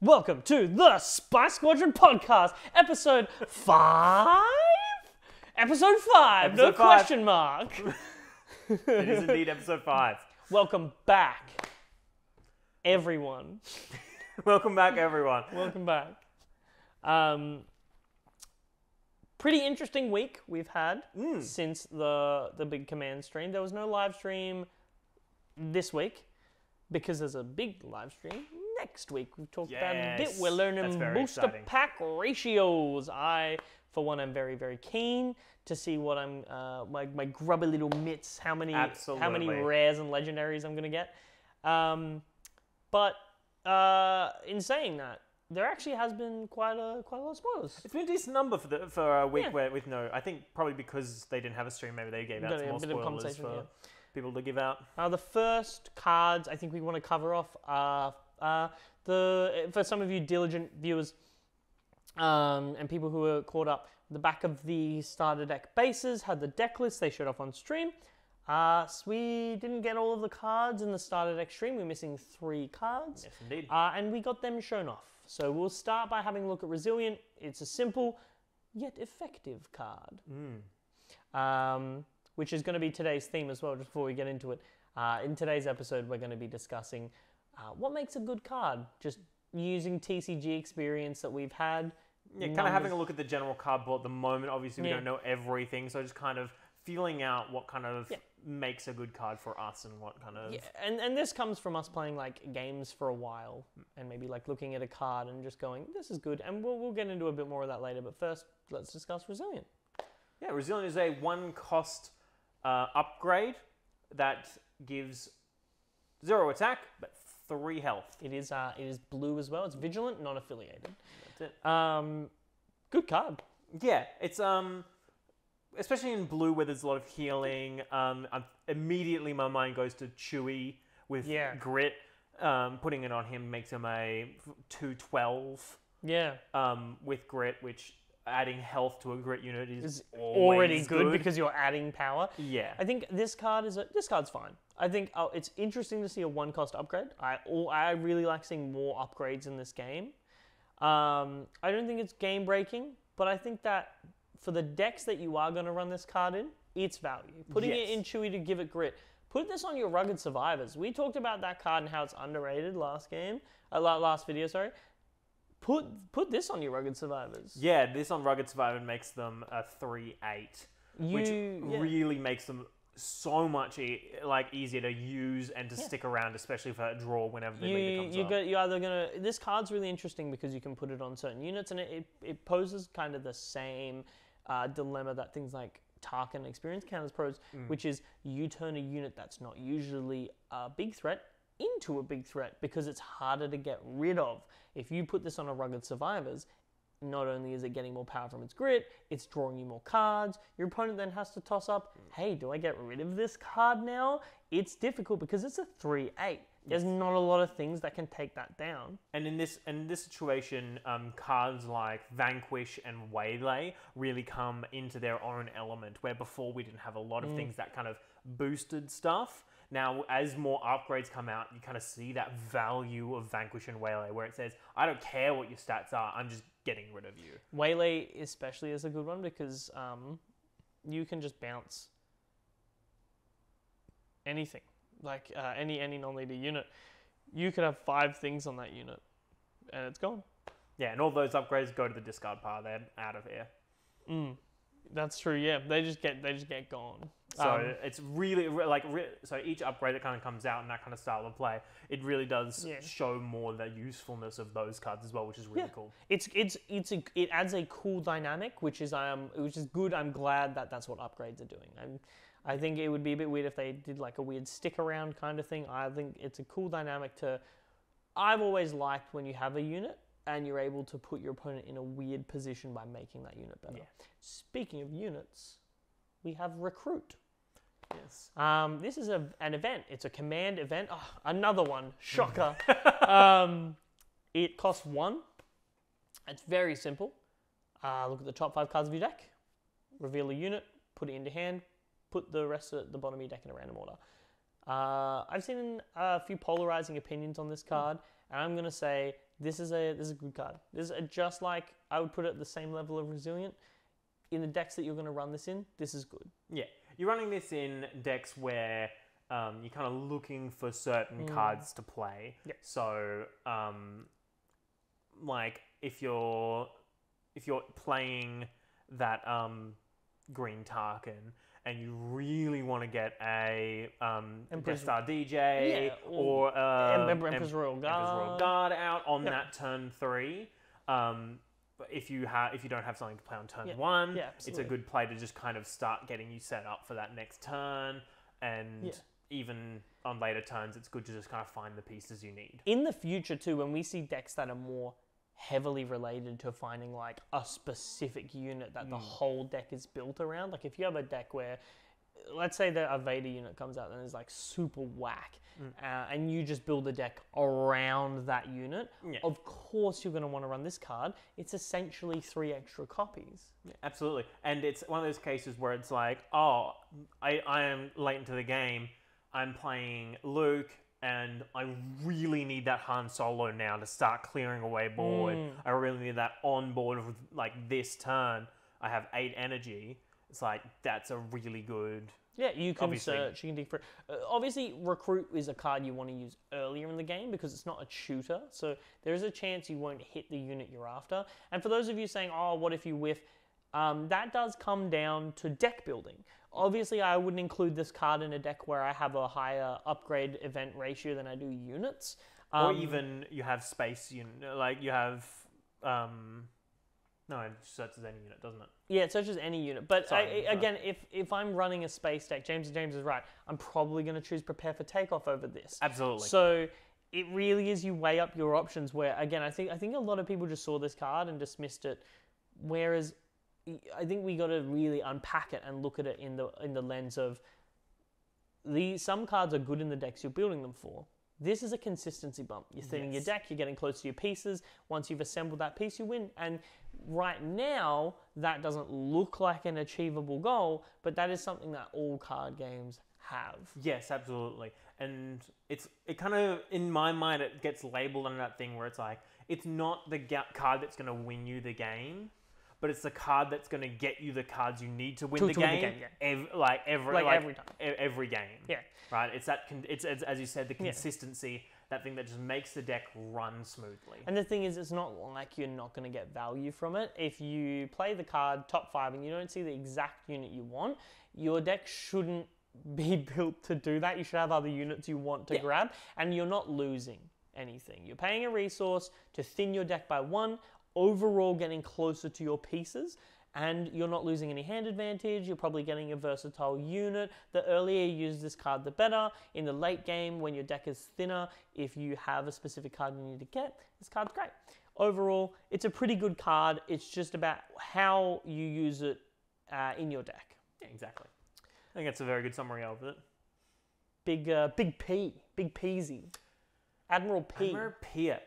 Welcome to the Spice Squadron podcast, episode five. Episode five, no five. question mark. It is indeed episode five. Welcome back, everyone. Welcome back, everyone. Welcome back. Um, pretty interesting week we've had Mm. since the the big command stream. There was no live stream this week because there's a big live stream next week. We've talked about it a bit. We're learning booster exciting. pack ratios. I, for one, am very very keen to see what I'm uh, my my grubby little mitts. How many how many rares and legendaries I'm gonna get. Um, but uh, in saying that, there actually has been quite a quite a lot of spoilers. It's been a decent number for the for a week Yeah. where with no. I think probably because they didn't have a stream, maybe they gave out Got some a more bit of spoilers for yeah. people to give out. Uh, the first cards I think we want to cover off are uh, the for some of you diligent viewers um, and people who are caught up. The back of the starter deck bases had the deck list they showed off on stream. Uh, so we didn't get all of the cards in the starter deck stream. We're missing three cards. Yes, indeed. Uh, and we got them shown off. So we'll start by having a look at Resilient. It's a simple yet effective card, Mm. um, which is going to be today's theme as well, just before we get into it. Uh, in today's episode, we're going to be discussing uh, what makes a good card, just using TCG experience that we've had. Yeah, kind of having a look at the general cardboard at the moment. Obviously, we Yeah. don't know everything, so just kind of feeling out what kind of Yeah. makes a good card for us and what kind of. Yeah, and, and this comes from us playing like games for a while and maybe like looking at a card and just going, this is good. And we'll, we'll get into a bit more of that later. But first, let's discuss Resilient. Yeah, Resilient is a one cost uh, upgrade that gives zero attack but three health. It is uh, it is blue as well. It's vigilant, non-affiliated. That's it. Um, good card. Yeah, it's um, especially in blue where there's a lot of healing. Um, I'm, immediately my mind goes to Chewie with Yeah. grit. Um, putting it on him makes him a two twelve. Yeah, Um, with grit, which adding health to a grit unit is always already good, because you're adding power. yeah. I think this card is a, this card's fine. I think oh, it's interesting to see a one cost upgrade. I all, I really like seeing more upgrades in this game. Um, I don't think it's game breaking, but I think that for the decks that you are going to run this card in, it's value. Putting it in Chewie to give it grit. Put this on your rugged survivors. We talked about that card and how it's underrated last game, uh, last video. Sorry. Put put this on your rugged survivors. Yeah, this on Rugged Survivor makes them a three eight. which yeah. really makes them so much e- like easier to use and to stick around, especially for a draw whenever the leader you comes you up. got you either gonna this card's really interesting because you can put it on certain units and it, it, it poses kind of the same uh, dilemma that things like Tarkin experience counters pros, Mm. which is you turn a unit that's not usually a big threat into a big threat because it's harder to get rid of. If you put this on a rugged survivors, not only is it getting more power from its grit, it's drawing you more cards. Your opponent then has to toss up, hey, do I get rid of this card now? It's difficult because it's a 3 8. There's not a lot of things that can take that down. And in this in this situation, um, cards like Vanquish and Waylay really come into their own element. Where before we didn't have a lot of Mm. things that kind of boosted stuff. Now, as more upgrades come out, you kind of see that value of Vanquish and Waylay, where it says, "I don't care what your stats are. I'm just getting rid of you." Waylay, especially, is a good one because um, you can just bounce anything, like uh, any any non-leader unit. You could have five things on that unit, and it's gone. Yeah, and all those upgrades go to the discard pile. They're out of here. Mm, that's true. Yeah, they just get they just get gone. So Um, it's really like so each upgrade that kind of comes out in that kind of style of play, it really does Yeah. show more the usefulness of those cards as well, which is really Yeah. cool. it's it's it's a, it adds a cool dynamic, which is I um which is good. I'm glad that that's what upgrades are doing. I'm, I think it would be a bit weird if they did like a weird stick around kind of thing. I think it's a cool dynamic to. I've always liked when you have a unit and you're able to put your opponent in a weird position by making that unit better. Yeah. Speaking of units, we have recruit. Yes. Um, this is a, an event. It's a command event. Oh, another one. Shocker. um, it costs one. It's very simple. Uh, look at the top five cards of your deck. Reveal a unit. Put it into hand. Put the rest at the bottom of your deck in a random order. Uh, I've seen a few polarizing opinions on this card, and I'm gonna say this is a this is a good card. This is a, just like I would put it at the same level of resilient. In the decks that you're gonna run this in, this is good. Yeah, you're running this in decks where um, you're kind of looking for certain Mm. cards to play. Yep. So, um, like if you're if you're playing that um, green Tarkin and you really want to get a um, Emperor's- Star DJ Yeah, or, or uh, Em- Em- Emperor- Emperor's Royal Emperor's Royal Guard. Out on Yep. that turn three. Um, but if you have if you don't have something to play on turn one, Yeah, it's a good play to just kind of start getting you set up for that next turn. And Yeah. even on later turns, it's good to just kind of find the pieces you need. in the future too when we see decks that are more heavily related to finding like a specific unit that the whole deck is built around like if you have a deck where let's say that a Vader unit comes out and is like super whack uh, and you just build a deck around that unit Yeah. of course you're going to want to run this card it's essentially three extra copies Yeah, absolutely. And it's one of those cases where it's like, oh, I, I am late into the game. I'm playing Luke, and I really need that Han Solo now to start clearing away board. Mm. I really need that on board with like this turn. I have eight energy. It's like that's a really good. Yeah, you can Obviously. search, you can dig for. Uh, obviously, recruit is a card you want to use earlier in the game because it's not a shooter, so there is a chance you won't hit the unit you're after. And for those of you saying, "Oh, what if you whiff?" Um, that does come down to deck building. Obviously, I wouldn't include this card in a deck where I have a higher upgrade event ratio than I do units. or Um, even you have space. You like you have. Um, no, it searches any unit, doesn't it? Yeah, it searches any unit. But Sorry, I, again, if if I'm running a space deck, James James is right. I'm probably going to choose prepare for takeoff over this. Absolutely. So it really is you weigh up your options. Where again, I think I think a lot of people just saw this card and dismissed it. Whereas I think we got to really unpack it and look at it in the in the lens of the some cards are good in the decks you're building them for. This is a consistency bump. You're thinning your deck, you're getting close to your pieces. Once you've assembled that piece, you win. And right now, that doesn't look like an achievable goal, but that is something that all card games have. Yes, absolutely. And it's it kind of in my mind it gets labeled under that thing where it's like it's not the ga- card that's going to win you the game, but it's the card that's going to get you the cards you need to win, To- the, to win the game, game, yeah. ev- like every Like like every time. e- every game. Yeah. Right. It's that con- it's as, as you said the Yeah. consistency that thing that just makes the deck run smoothly. And the thing is, it's not like you're not going to get value from it. If you play the card top five and you don't see the exact unit you want, your deck shouldn't be built to do that. You should have other units you want to Yeah. grab, and you're not losing anything. You're paying a resource to thin your deck by one, overall getting closer to your pieces. And you're not losing any hand advantage. You're probably getting a versatile unit. The earlier you use this card, the better. In the late game, when your deck is thinner, if you have a specific card you need to get, this card's great. Overall, it's a pretty good card. It's just about how you use it uh, in your deck. Yeah, exactly. I think that's a very good summary of it. Big, uh, big P, big Peasy, Admiral P, Admiral Piet.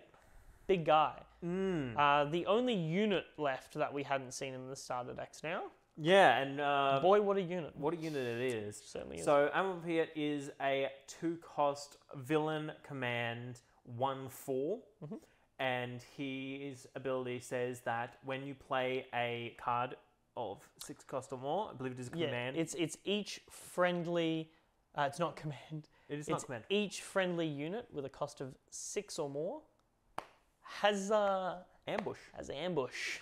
big guy. Mm. Uh, the only unit left that we hadn't seen in the starter decks now. Yeah, and uh, Boy, what a unit! what a unit it is. Certainly is. So Piet is a two-cost villain command one four, Mm-hmm. and his ability says that when you play a card of six cost or more, I believe it is a yeah, command. it's it's each friendly. Uh, it's not command. it is it's not command. each friendly unit with a cost of six or more has a Ambush, has ambush.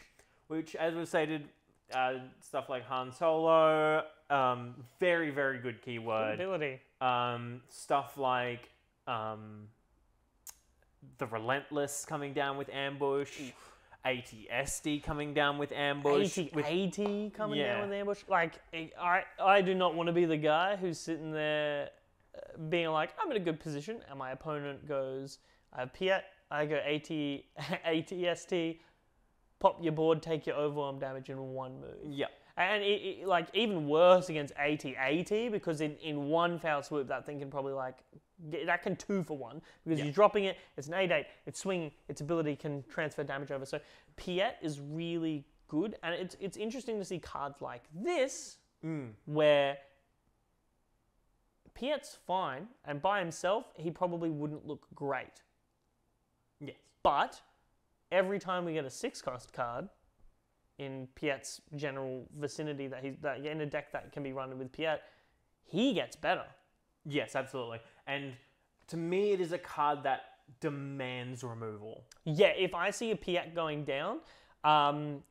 which, as we stated, uh, stuff like Han Solo, um, very very good keyword. Ability. um, stuff like um, the Relentless coming down with ambush, AT-ST coming down with ambush. 80, with- 80 coming Yeah. down with ambush. Like, I, I do not want to be the guy who's sitting there uh, being like, I'm in a good position, and my opponent goes, I have Piet, I go AT, ATST, pop your board, take your overwhelm damage in one move. yeah, And it, it, like even worse against AT-AT because in, in one foul swoop that thing can probably like get, that can two for one because Yeah. you're dropping it. It's an 8-8. It's swinging. Its ability can transfer damage over. So Piet is really good, and it's it's interesting to see cards like this Mm. where Piet's fine, and by himself he probably wouldn't look great. Yes. But every time we get a six cost card in Piet's general vicinity that he's that in a deck that can be run with Piet, he gets better. Yes, absolutely. And to me, it is a card that demands removal. Yeah, if I see a Piet going down, um,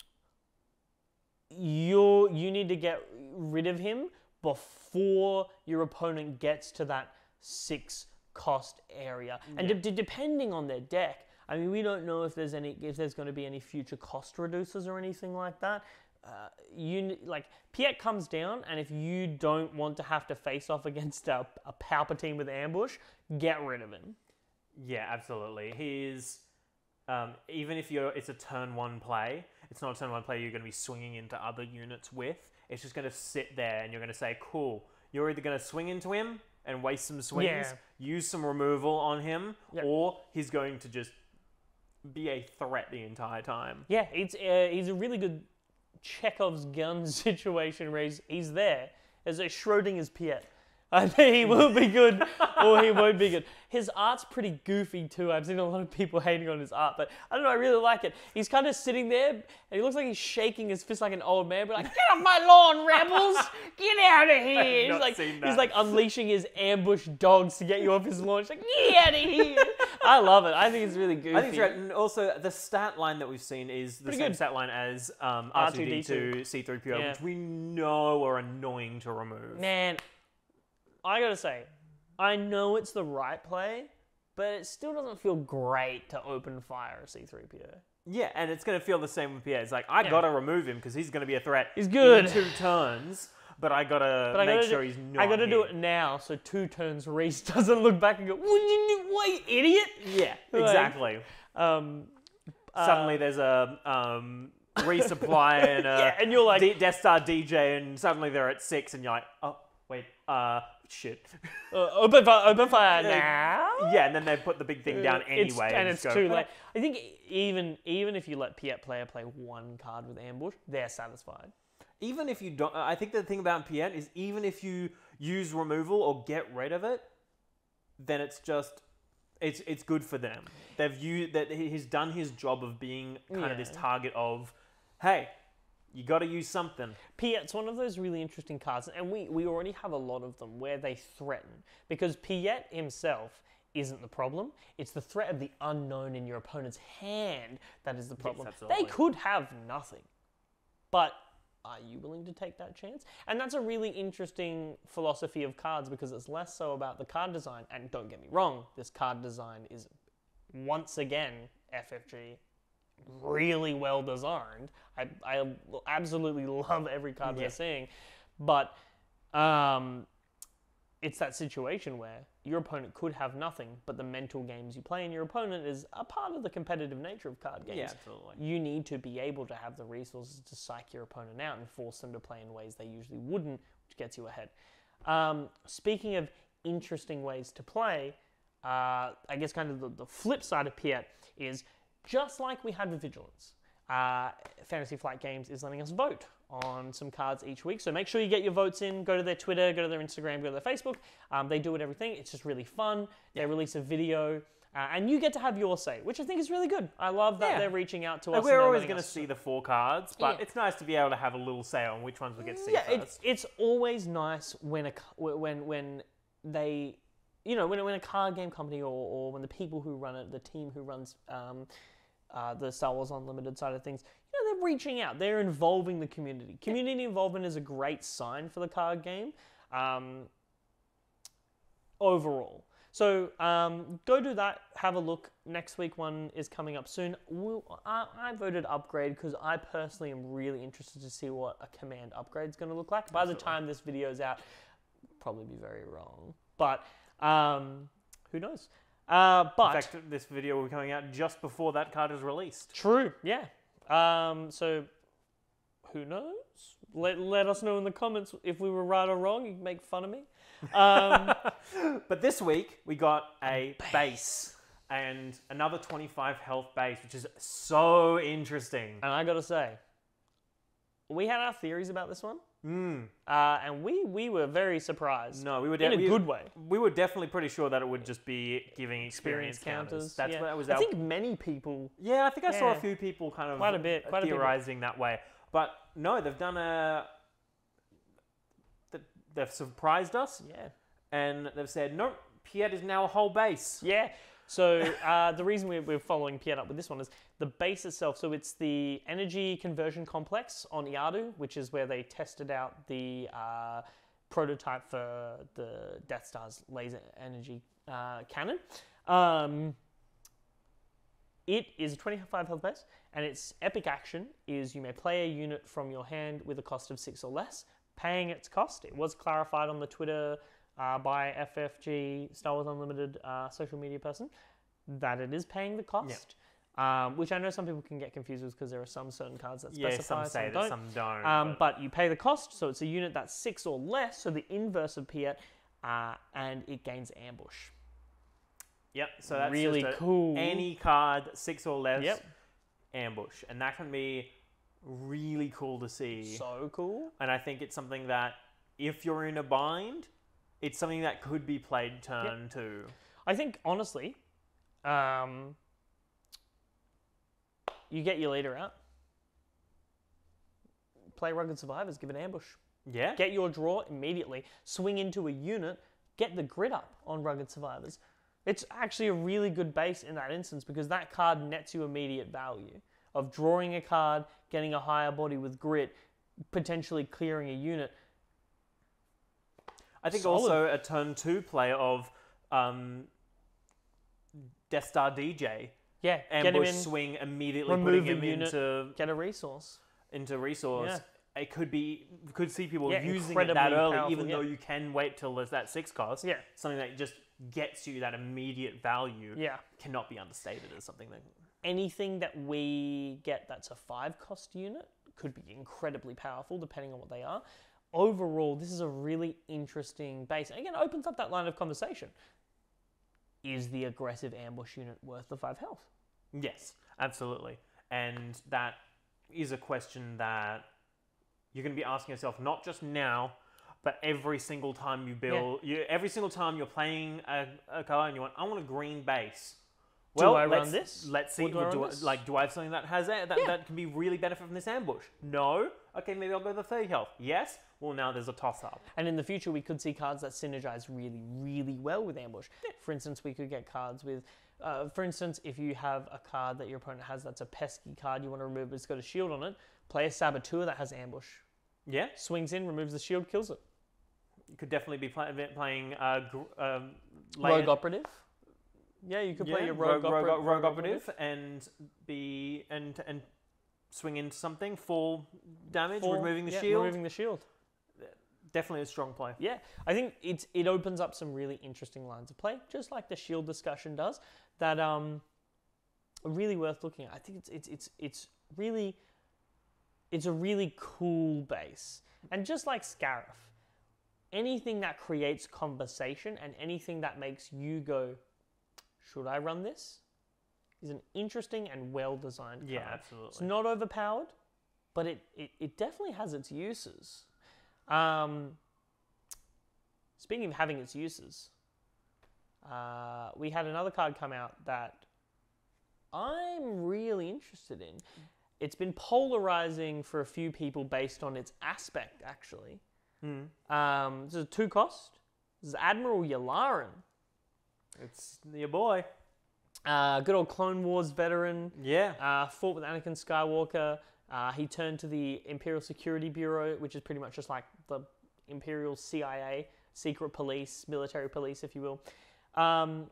you you need to get rid of him before your opponent gets to that six cost area. And de- de- depending on their deck, I mean, we don't know if there's any if there's going to be any future cost reducers or anything like that. Uh, you like Piet comes down, and if you don't want to have to face off against a, a Palpatine with ambush, get rid of him. Yeah, absolutely. He's um, even if you're it's a turn one play, it's not a turn one play you're going to be swinging into other units with. It's just going to sit there, and you're going to say, "Cool." You're either going to swing into him and waste some swings, Yeah. use some removal on him, Yep. or he's going to just be a threat the entire time. Yeah, it's uh, he's a really good Chekhov's gun situation where he's, he's there as a Schrodinger's Piet. I think he will be good or he won't be good. His art's pretty goofy too. I've seen a lot of people hating on his art, but I don't know. I really like it. He's kind of sitting there and he looks like he's shaking his fist like an old man, but like, get off my lawn, rebels! Get out of here! He's like, he's like unleashing his ambush dogs to get you off his lawn. He's like, get out of here! I love it. I think it's really goofy. I think it's right. And also, the stat line that we've seen is the Pretty same good. stat line as um, R2D2. R2D2, C3PO, Yeah. which we know are annoying to remove. Man, I gotta say, I know it's the right play, but it still doesn't feel great to open fire a C3PO. Yeah, and it's going to feel the same with Pierre. It's like, I Yeah. got to remove him because he's going to be a threat. He's good. In two turns, but I got to But I make gotta sure do, he's not. I gotta do here. it now, so two turns Reese doesn't look back and go, "What you do? What, you idiot?" Yeah, Like, exactly. Um, suddenly there's a um, resupply and a Yeah, and you're like- D- Death Star DJ, and suddenly they're at six, and you're like, oh wait, uh, shit. uh, open fire, open fire now. yeah, and then they put the big thing down It's- anyway, and just it's go, too late. I think even even if you let Piet player play one card with ambush, they're satisfied. Even if you don't, I think the thing about Piet is even if you use removal or get rid of it, then it's just. It's, it's good for them. They've used that he's done his job of being kind of this target of, hey, you got to use something. Piet's one of those really interesting cards, and we, we already have a lot of them where they threaten. Because Piet himself isn't the problem, it's the threat of the unknown in your opponent's hand that is the problem. they could have nothing, but are you willing to take that chance? And that's a really interesting philosophy of cards because it's less so about the card design. And don't get me wrong, this card design is once again FFG really well designed. I, I absolutely love every card Yeah. we're seeing, but um, it's that situation where your opponent could have nothing, but the mental games you play in your opponent is a part of the competitive nature of card games. Yeah, absolutely. You need to be able to have the resources to psych your opponent out and force them to play in ways they usually wouldn't, which gets you ahead. Um, speaking of interesting ways to play, uh, I guess kind of the, the flip side of Piet is just like we had with Vigilance. Uh, Fantasy Flight Games is letting us vote on some cards each week. So make sure you get your votes in. Go to their Twitter, go to their Instagram, go to their Facebook. Um, they do it everything. It's just really fun. They release a video. Uh, and you get to have your say, which I think is really good. I love that Yeah. they're reaching out to Like, us. we're always going to see the four cards, but Yeah. it's nice to be able to have a little say on which ones we get to see yeah, first. it's it's always nice when a when when they, you know, when when a card game company or, or when the people who run it, the team who runs um, uh, the Star Wars Unlimited side of things, you know, they're reaching out, they're involving the community. Community involvement is a great sign for the card game. Um, overall. So um, go do that. Have a look. Next week one is coming up soon. We'll, I, I voted upgrade because I personally am really interested to see what a command upgrade is going to look like. By the time this video is out, probably be very wrong. But um, who knows? Uh, but In fact, this video will be coming out just before that card is released. True, yeah. Um, so, who knows? Let, let us know in the comments if we were right or wrong. You can make fun of me. Um, But this week we got a base and another 25 health base, which is so interesting. and I gotta say, we had our theories about this one. Mm. uh, and we we were very surprised No, we were in a we, good way. We were definitely pretty sure that it would just be giving experience, Experience counters. That's yeah. what that was. I our- think many people. yeah, I think I saw a few people kind of Quite a bit, quite a bit. theorizing that way. But no, they've done a. They've surprised us, Yeah. and they've said no. Piet is now a whole base. Yeah. So uh, the reason we're, we're following Piet up with this one is the base itself. So it's the energy conversion complex on Eadu, which is where they tested out the uh, prototype for the Death Star's laser energy uh, cannon. Um, it is a 25 health base, and its epic action is you may play a unit from your hand with a cost of six or less, paying its cost. It was clarified on the Twitter uh, by FFG Star Wars Unlimited uh, social media person that it is paying the cost. Um, which I know some people can get confused with because there are some certain cards that Yeah, specify, some say don't. that, some don't. Um, but you pay the cost, so it's a unit that's six or less, so the inverse of Piet, uh, and it gains ambush. yep. So that's really cool. Any card six or less, Yep. ambush, and that can be really cool to see. So cool. and I think it's something that if you're in a bind, it's something that could be played turn two. I think honestly, um, you get your leader out, play Rugged Survivors, give an ambush, Yeah. get your draw immediately, swing into a unit, get the grit up on Rugged Survivors. It's actually a really good base in that instance because that card nets you immediate value of drawing a card, getting a higher body with grit, potentially clearing a unit. I think Solid. also a turn two play of um, Death Star DJ Yeah, ambush in, swing immediately putting him into get a resource. into resource. It could be could see people Yeah, using it that early, powerful, even yeah. though you can wait till there's that six cost. Yeah, Something that just gets you that immediate value yeah. cannot be understated as something that anything that we get that's a five cost unit could be incredibly powerful depending on what they are. Overall, this is a really interesting base. Again, it opens up that line of conversation. Is the aggressive ambush unit worth the five health? Yes, absolutely. And that is a question that you're going to be asking yourself not just now, but every single time you build, you, every single time you're playing a, a and you want, I want a green base. Do Well, I run let's, this? Let's see. Or do I do run I- like, do I have something that has that that, Yeah. that can be really benefit from this ambush? No. Okay, maybe I'll go the 30 health. Yes. Well, now there's a toss up. And in the future, we could see cards that synergize really, really well with ambush. For instance, we could get cards with, uh, for instance, if you have a card that your opponent has that's a pesky card you want to remove, but it's got a shield on it, play a saboteur that has ambush. Yeah, Swings in, removes the shield, kills it. you could definitely be play, playing uh, gr- um, Rogue operative. Yeah, you could play Yeah, your rogue, rogue, opera- rogue operative and be and and swing into something full damage, for- removing the yeah, shield. Removing the shield. Definitely a strong play. Yeah, I think it's it opens up some really interesting lines of play, just like the shield discussion does. That um, are really worth looking at. I think it's it's it's it's really, it's a really cool base, and just like Scarif, anything that creates conversation and anything that makes you go, should I run this? Is an interesting and well designed card. Yeah, absolutely. It's not overpowered, but it, it, it definitely has its uses. Um, speaking of having its uses, uh, we had another card come out that I'm really interested in. It's been polarizing for a few people based on its aspect, actually. Mm. Um, this is a two cost. This is Admiral Yularen, It's your boy. Uh, good old Clone Wars veteran. Yeah. uh, fought with Anakin Skywalker. Uh, he turned to the Imperial Security Bureau, which is pretty much just like the Imperial CIA, secret police, military police, if you will. Um,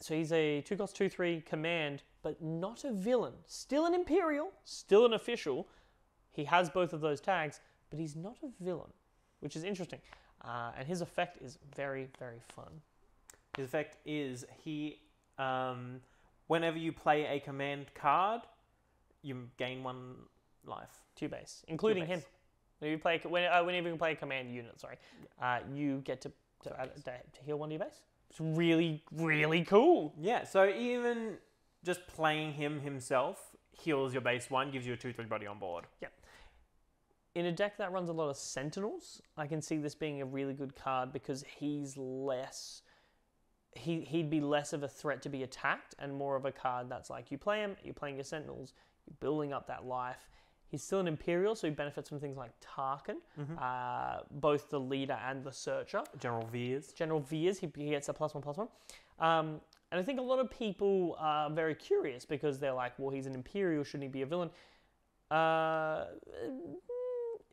so he's a two cost two three command, but not a villain. Still an Imperial, still an official. He has both of those tags, but he's not a villain, which is interesting. Uh, and his effect is very, very fun. His effect is he, um, whenever you play a command card, you gain one life. two base, including him. base. When you play when, uh, whenever you play a command unit, sorry, uh, you get to to, Two add, to to heal one to your base. It's really really cool. Yeah. So even just playing him himself heals your base one, gives you a two three body on board. Yep. In a deck that runs a lot of Sentinels, I can see this being a really good card because he's less. He, he'd be less of a threat to be attacked and more of a card that's like you play him, you're playing your Sentinels, you're building up that life. He's still an Imperial, so he benefits from things like Tarkin, uh, both the leader and the searcher. General Veers. General Veers, he, he gets a plus one, plus one. Um, and I think a lot of people are very curious because they're like, well, he's an Imperial, shouldn't he be a villain? Uh,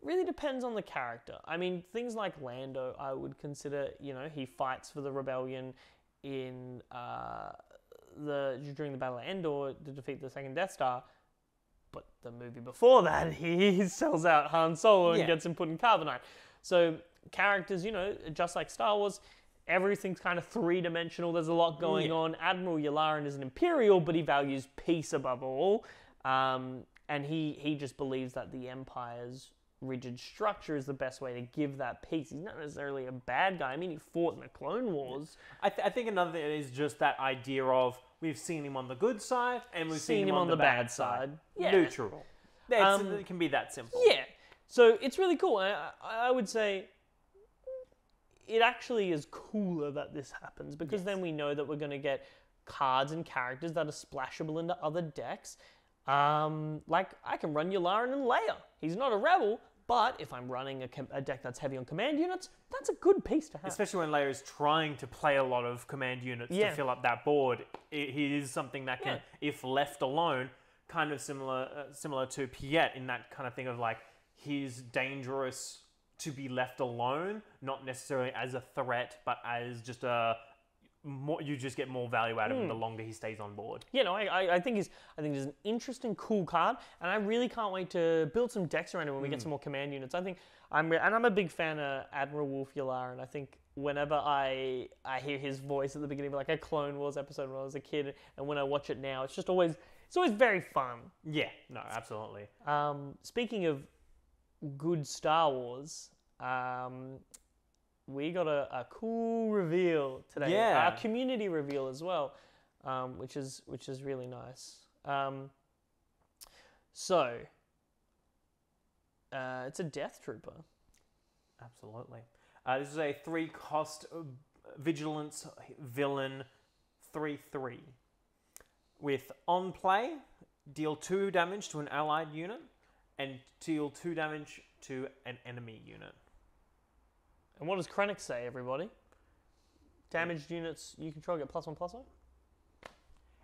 really depends on the character. I mean, things like Lando, I would consider, you know, he fights for the rebellion in uh, the during the Battle of Endor to defeat the second Death Star. But the movie before that, he sells out Han Solo and Yeah. gets him put in carbonite. So characters, you know, just like Star Wars, everything's kind of three dimensional. There's a lot going Yeah. on. Admiral Yularen is an Imperial, but he values peace above all. Um, and he, he just believes that the Empire's rigid structure is the best way to give that peace. He's not necessarily a bad guy. I mean, he fought in the Clone Wars. I, th- I think another thing is just that idea of we've seen him on the good side and we've Seen him on the bad side. Yeah. Neutral. Um, it can be that simple. Yeah. So it's really cool. I, I I would say it actually is cooler that this happens because then we know that we're going to get cards and characters that are splashable into other decks. Um, like I can run Yularen and Leia. He's not a rebel, but if I'm running a, a deck that's heavy on command units, that's a good piece to have. Especially when Leia is trying to play a lot of command units Yeah. to fill up that board, it, he is something that can, Yeah. if left alone, kind of similar uh, similar to Piet in that kind of thing of like he's dangerous to be left alone, not necessarily as a threat, but as just a more, you just get more value out of Hmm. him the longer he stays on board. you know, I, I, I think he's I think he's an interesting, cool card, and I really can't wait to build some decks around him when we get some more command units. I think I'm re- and I'm a big fan of Admiral Wullf Yularen. and I think whenever I I hear his voice at the beginning of like a Clone Wars episode when I was a kid, and when I watch it now, it's just always it's always very fun. Yeah, no, absolutely. Um, speaking of good Star Wars, um, we got a, a cool reveal today. Yeah. Our community reveal as well, um, which is which is really nice. Um, so, uh, it's a Death Trooper. Absolutely. Uh, this is a three cost uh, vigilance villain 3 3. With on play, deal 2 damage to an allied unit and deal 2 damage to an enemy unit. And what does Krennic say, everybody? Damaged units you control get plus one plus one.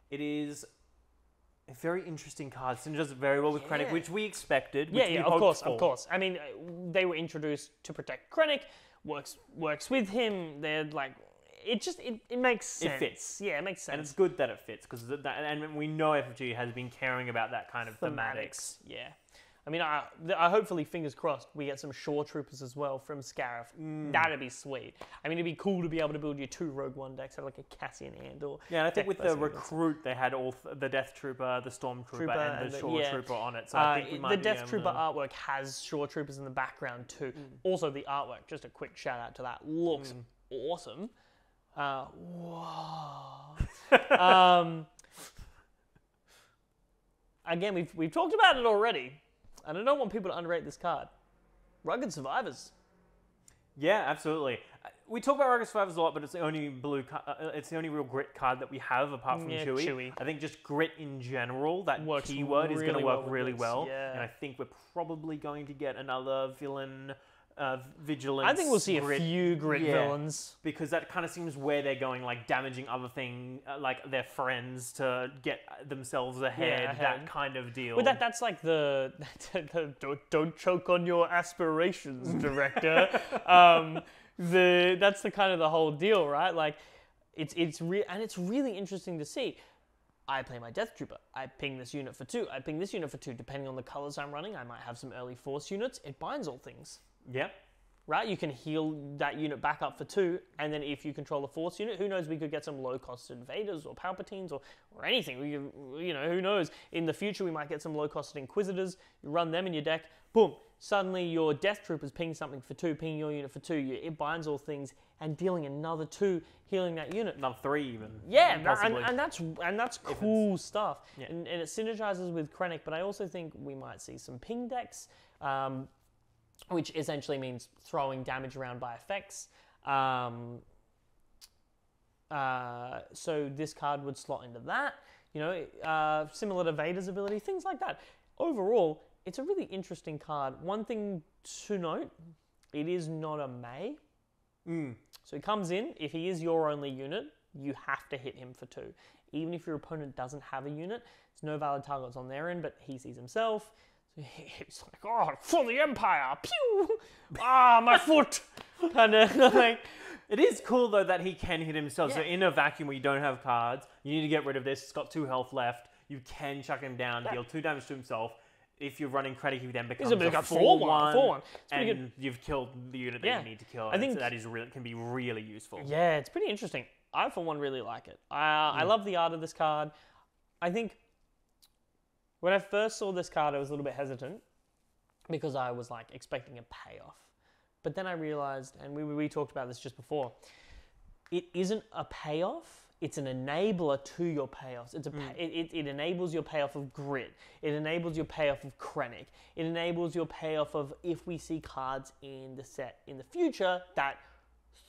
It is a very interesting card. It synergizes very well with Krennic, which we expected. Which Yeah, yeah, of course, for. of course. I mean, they were introduced to protect Krennic. Works works with him. They're like, it just it, it makes sense. It fits. Yeah, it makes sense. And it's good that it fits because and we know FFG has been caring about that kind of thematics. Yeah. I mean, I, I hopefully, fingers crossed, we get some Shore Troopers as well from Scarif. Mm. That'd be sweet. I mean, it'd be cool to be able to build your two Rogue One decks, have like a Cassian Andor. Yeah, and I think with the recruit, they had all th- the Death Trooper, the Storm Trooper, and and the Shore yeah. Trooper on it. So I Uh, think we might the Death Trooper to- artwork has Shore Troopers in the background too. Mm. Also, the artwork, just a quick shout out to that, looks awesome. Uh, whoa. um, again, we've, we've talked about it already, and I don't want people to underrate this card. Rugged Survivors. Yeah, absolutely. Uh, We talk about Rugged Survivors a lot, but it's the only blue. Uh, uh, it's the only real grit card that we have apart from Yeah, Chewie. Chewie. I think just grit in general, that Works keyword is going to work well really this, well. yeah. And I think we're probably going to get another villain, uh, vigilance. I think we'll see a few grit yeah. villains. because that kind of seems where they're going, like damaging other thing, uh, like their friends to get themselves ahead. ahead. That kind of deal. But that, that's like the, the don't, don't choke on your aspirations, director. um, the that's the kind of the whole deal, right? Like it's it's real and it's really interesting to see. I play my Death Trooper. I ping this unit for two. I ping this unit for two. Depending on the colors I'm running, I might have some early Force units. It binds all things. Yeah. right? You can heal that unit back up for two, and then if you control the force unit, who knows? We could get some low-cost invaders or Palpatines or, or anything. We, you know, who knows? In the future, we might get some low-cost Inquisitors. You run them in your deck. Boom! Suddenly, your Death Troopers ping something for two, ping your unit for two. You, it binds all things and dealing another two, healing that unit. Another three even. Yeah, and, and that's and that's cool stuff. Yeah. And, and it synergizes with Krennic, but I also think we might see some ping decks. Um, which essentially means throwing damage around by effects. Um, uh, so this card would slot into that. You know, uh, similar to Vader's ability, things like that. Overall, it's a really interesting card. One thing to note, it is not a May. Mm. So he comes in, if he is your only unit, you have to hit him for two. Even if your opponent doesn't have a unit, there's no valid targets on their end, but he sees himself. So he's like, oh, for the Empire! Pew! Ah, my foot! kind of like, It is cool though that he can hit himself. So in a vacuum where you don't have cards, you need to get rid of this. It's got two health left. You can chuck him down, Yeah. deal two damage to himself. If you're running Krennic, he then becomes a like a four 1. one, 4 1. It's pretty and good. you've killed the unit that Yeah. you need to kill. I think- that is really can be really useful. Yeah, it's pretty interesting. I, for one, really like it. Uh, Mm. I love the art of this card. I think when I first saw this card, I was a little bit hesitant because I was like expecting a payoff. But then I realized, and we, we talked about this just before, it isn't a payoff. It's an enabler to your payoffs. It's a mm. pa- it, it, it enables your payoff of grit. It enables your payoff of Krennic. It enables your payoff of if we see cards in the set in the future that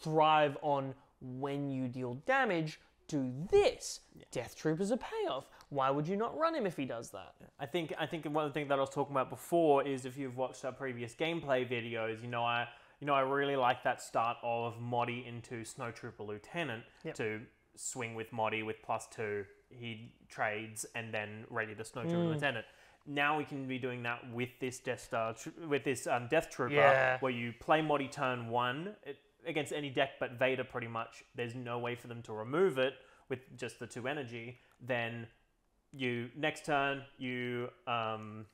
thrive on when you deal damage, do this. Death Trooper's a payoff. Why would you not run him if he does that? I think I think one of the things that I was talking about before is if you've watched our previous gameplay videos, you know I you know I really like that start of Motti into Snowtrooper Lieutenant Yep. to swing with Motti with plus two. He trades and then ready the Snowtrooper Mm. Lieutenant. Now we can be doing that with this Death Star, with this um, Death Trooper, Yeah. where you play Motti turn one it, against any deck but Vader. Pretty much, there's no way for them to remove it with just the two energy. Then you next turn you um,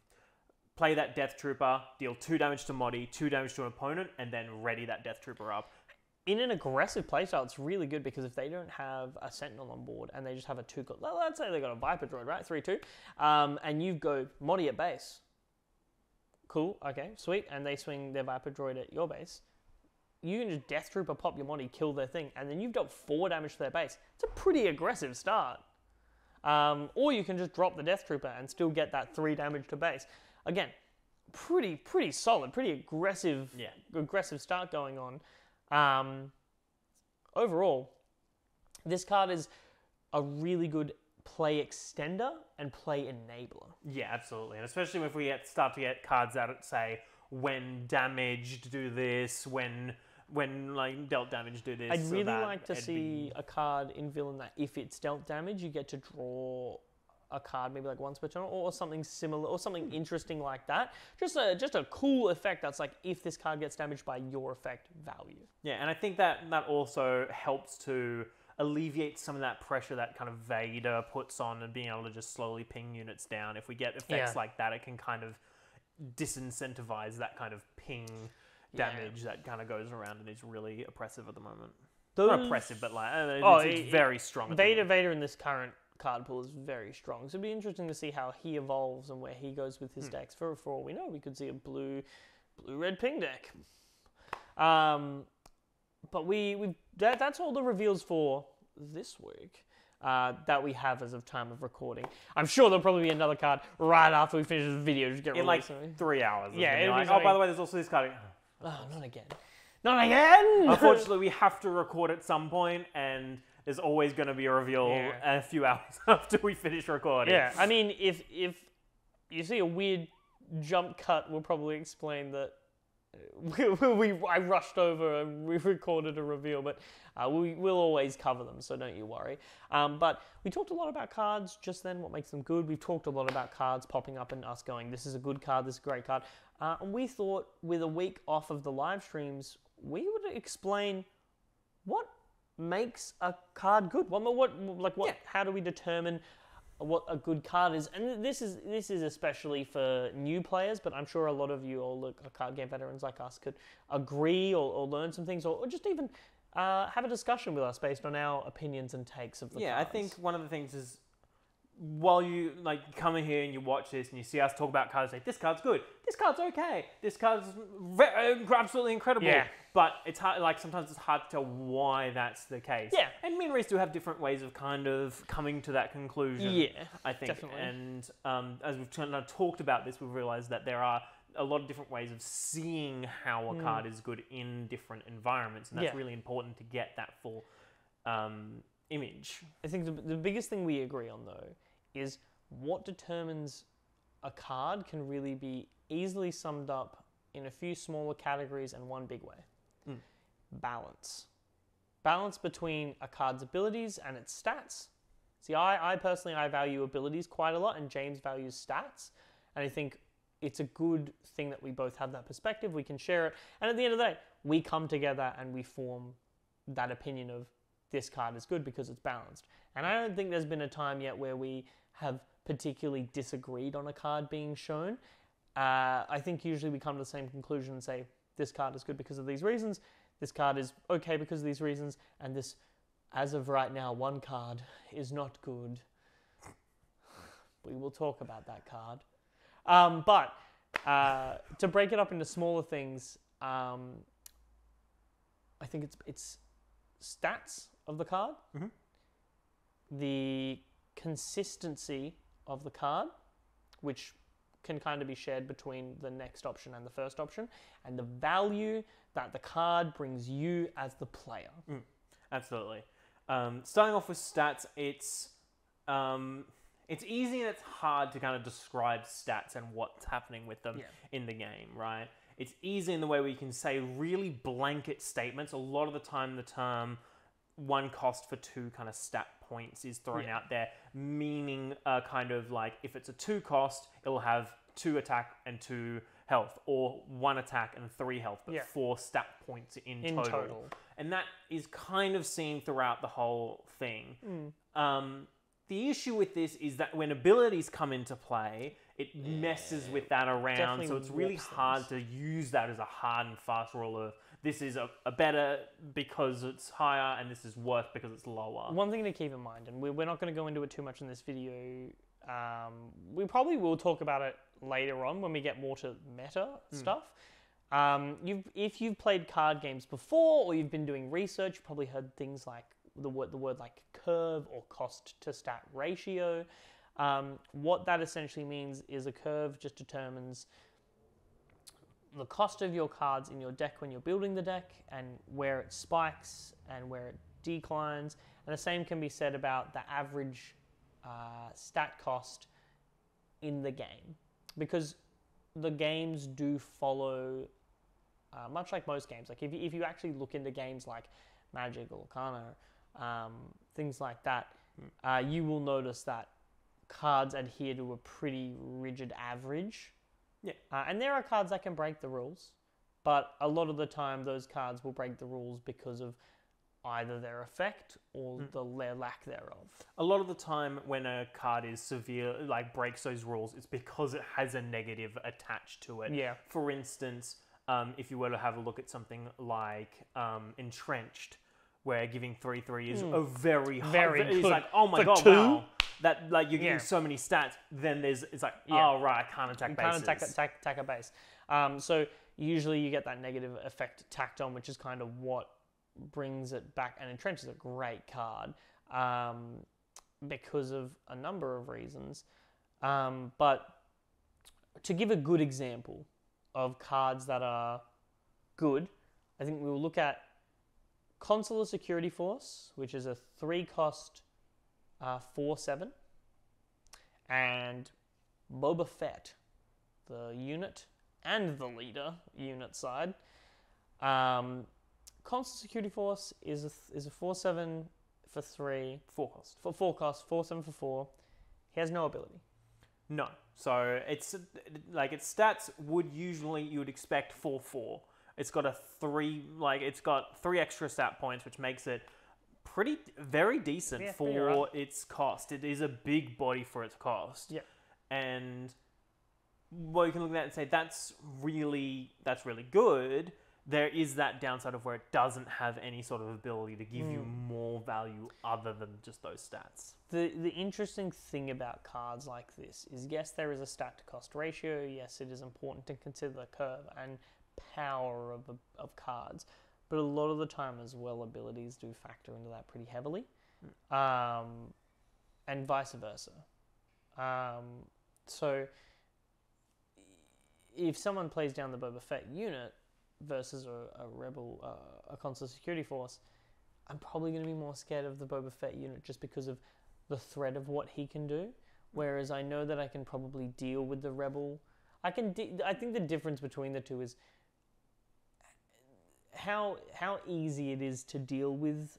play that Death Trooper, deal two damage to Motti, two damage to an opponent, and then ready that Death Trooper up. In an aggressive playstyle, it's really good because if they don't have a Sentinel on board and they just have a two, let's say they got a Viper droid, right? 3 2, um, and you go Motti at base. Cool, okay, sweet. And they swing their Viper droid at your base. You can just Death Trooper pop your money, kill their thing, and then you've dealt four damage to their base. It's a pretty aggressive start. Um, or you can just drop the Death Trooper and still get that three damage to base. Again, pretty pretty solid, pretty aggressive, Yeah. aggressive start going on. Um, overall, this card is a really good play extender and play enabler. Yeah, absolutely, and especially if we get, start to get cards that say when damaged, do this. When when like dealt damage, do this. I'd really that. like to see be- a card in villain that if it's dealt damage, you get to draw a card maybe like once per turn or something similar or Hmm. something interesting like that. Just a just a cool effect that's like if this card gets damaged by your effect value. Yeah, and I think that that also helps to alleviate some of that pressure that kind of Vader puts on and being able to just slowly ping units down. If we get effects Yeah. like that, it can kind of disincentivize that kind of ping Yeah. damage that kind of goes around and is really oppressive at the moment. Those, Not oppressive, but like uh, it's, Oh, it's it- very strong. At the Vader. Vader in this current card pool is very strong. So it'd be interesting to see how he evolves and where he goes with his Hmm. decks. For for all we know, we could see a blue blue red ping deck. Um, but we we that, that's all the reveals for this week. Uh, that we have as of time of recording. I'm sure there'll probably be another card right after we finish this video. Just get in like three hours. Yeah, Yeah, it'll be like, oh, by the way, there's also this card. Oh, not again, not again. Unfortunately, we have to record at some point, and there's always going to be a reveal Yeah. a few hours after we finish recording. Yeah, I mean, if if you see a weird jump cut, we'll probably explain that uh, we, we I rushed over and we recorded a reveal, but uh, we will always cover them, so don't you worry. Um, but we talked a lot about cards just then, what makes them good. We've talked a lot about cards popping up and us going, this is a good card, this is a great card. Uh, and we thought with a week off of the live streams, we would explain what makes a card good. What, what like what? Yeah. How do we determine what a good card is? And this is this is especially for new players, but I'm sure a lot of you all look card game veterans like us could agree or, or learn some things, or, or just even uh, have a discussion with us based on our opinions and takes of the yeah, I think one of the things is while you like come in here and you watch this and you see us talk about cards, like this card's good, this card's okay, this card's uh, absolutely incredible. Yeah. But it's hard, like sometimes it's hard to tell why that's the case. Yeah. And me and Reese do have different ways of kind of coming to that conclusion. Yeah, I think. definitely. And um, as we've kind of talked about this, we've realized that there are a lot of different ways of seeing how a Mm. card is good in different environments, and that's Yeah. really important to get that full um, image. I think the, the biggest thing we agree on though is what determines a card can really be easily summed up in a few smaller categories and one big way. Mm. Balance. Balance between a card's abilities and its stats. See, I, I personally I value abilities quite a lot and James values stats. And I think it's a good thing that we both have that perspective, we can share it. And at the end of the day, we come together and we form that opinion of this card is good because it's balanced. And I don't think there's been a time yet where we have particularly disagreed on a card being shown. Uh, I think usually we come to the same conclusion and say this card is good because of these reasons, this card is okay because of these reasons, and this, as of right now, one card is not good. We will talk about that card. Um, but uh, to break it up into smaller things, um, I think it's it's stats of the card, Mhm. the consistency of the card, which can kind of be shared between the next option and the first option, and the value that the card brings you as the player. Absolutely. Um, starting off with stats, it's um, it's easy and it's hard to kind of describe stats and what's happening with them Yeah. in the game, right? It's easy in the way we can say really blanket statements. A lot of the time, the term one cost for two kind of stat points is thrown Yeah. out there, meaning uh, kind of like if it's a two cost, it'll have two attack and two health, or one attack and three health, but Yeah. four stat points in, In total. total. And that is kind of seen throughout the whole thing. Um, the issue with this is that when abilities come into play, it messes with that around. Definitely So it's really hard things. to use that as a hard and fast rule of this is a, a better because it's higher and this is worse because it's lower. One thing to keep in mind, and we- we're not going to go into it too much in this video. Um, we probably will talk about it later on when we get more to meta stuff. Um, you've, if you've played card games before or you've been doing research, you've probably heard things like the word, the word like curve or cost to stat ratio. Um, what that essentially means is a curve just determines the cost of your cards in your deck when you're building the deck and where it spikes and where it declines. And the same can be said about the average uh, stat cost in the game because the games do follow, uh, much like most games. Like if you, if you actually look into games like Magic or Lorcana, um, things like that, uh, you will notice that cards adhere to a pretty rigid average. Yeah. Uh, and there are cards that can break the rules, but a lot of the time those cards will break the rules because of either their effect or the their lack thereof. a lot of the time when a card is severe, like breaks those rules, it's because it has a negative attached to it. Yeah. For instance, um, if you were to have a look at something like um, Entrenched, where giving three three is a very. Very It's like oh my god, two? wow, that like you're getting Yeah. so many stats. Then there's it's like Yeah. oh right, I can't attack You bases. can't attack, attack, attack a base. Um, so usually you get that negative effect tacked on, which is kind of what brings it back. And Entrench is a great card um, because of a number of reasons. Um, but to give a good example of cards that are good, I think we will look at Consular Security Force, which is a three cost uh, 4 7, and Boba Fett, the unit and the leader unit side. Um, Consular Security Force is a, is a 4 7 for 3, Four cost. for 4 cost, 4 7 for 4. He has no ability. No. So it's like its stats would usually you would expect four four. It's got a three like it's got three extra stat points, which makes it pretty very decent Yeah, for its cost. It is a big body for its cost. Yeah. And well, you can look at that and say that's really that's really good. There is that downside of where it doesn't have any sort of ability to give you Hmm. more value other than just those stats. The, the interesting thing about cards like this is yes, there is a stat to cost ratio. Yes, it is important to consider the curve and power of, the- of cards. But a lot of the time as well, abilities do factor into that pretty heavily. Um, and vice versa. Um, so if someone plays down the Boba Fett unit versus a, a rebel, uh, a Consular Security Force, I'm probably going to be more scared of the Boba Fett unit just because of the threat of what he can do. Whereas I know that I can probably deal with the rebel. I can. De- I think the difference between the two is how how easy it is to deal with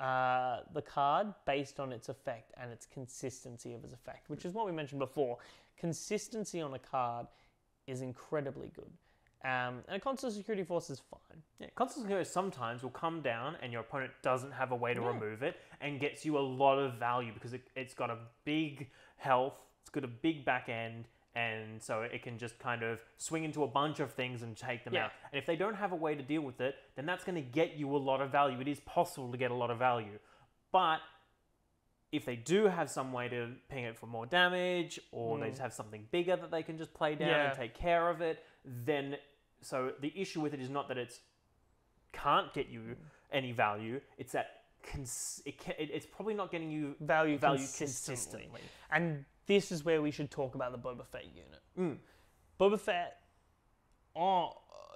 uh, the card based on its effect and its consistency of its effect, which is what we mentioned before. Consistency on a card is incredibly good. Um, and a constant security force is fine. Yeah, constant security sometimes will come down and your opponent doesn't have a way to Yeah. remove it and gets you a lot of value because it, it's got a big health, it's got a big back end, and so it can just kind of swing into a bunch of things and take them Yeah. out. And if they don't have a way to deal with it, then that's going to get you a lot of value. It is possible to get a lot of value. But if they do have some way to ping it for more damage, or they Mm. just have something bigger that they can just play down Yeah. and take care of it, then so the issue with it is not that it's can't get you any value; it's that cons- it ca- it, it's probably not getting you Value, value consistently. consistently. And this is where we should talk about the Boba Fett unit. Mm. Boba Fett, oh,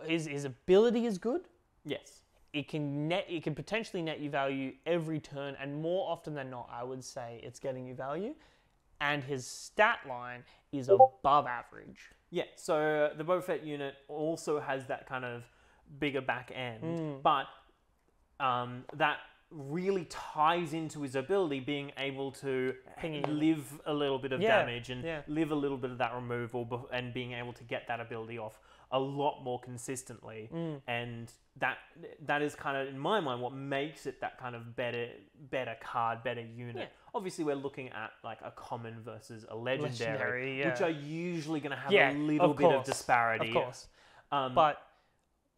his, his ability is good. Yes. It can net, it can potentially net you value every turn, and more often than not, I would say it's getting you value. And his stat line is above average. Yeah, so the Boba Fett unit also has that kind of bigger back end, Mm. but um, that really ties into his ability being able to Pinging. live a little bit of Yeah, damage and yeah. live a little bit of that removal and being able to get that ability off a lot more consistently Mm. and that that is kind of in my mind what makes it that kind of better better card better unit Yeah. obviously we're looking at like a common versus a legendary, Legendary, which are usually going to have a little of bit of disparity Of course. um, But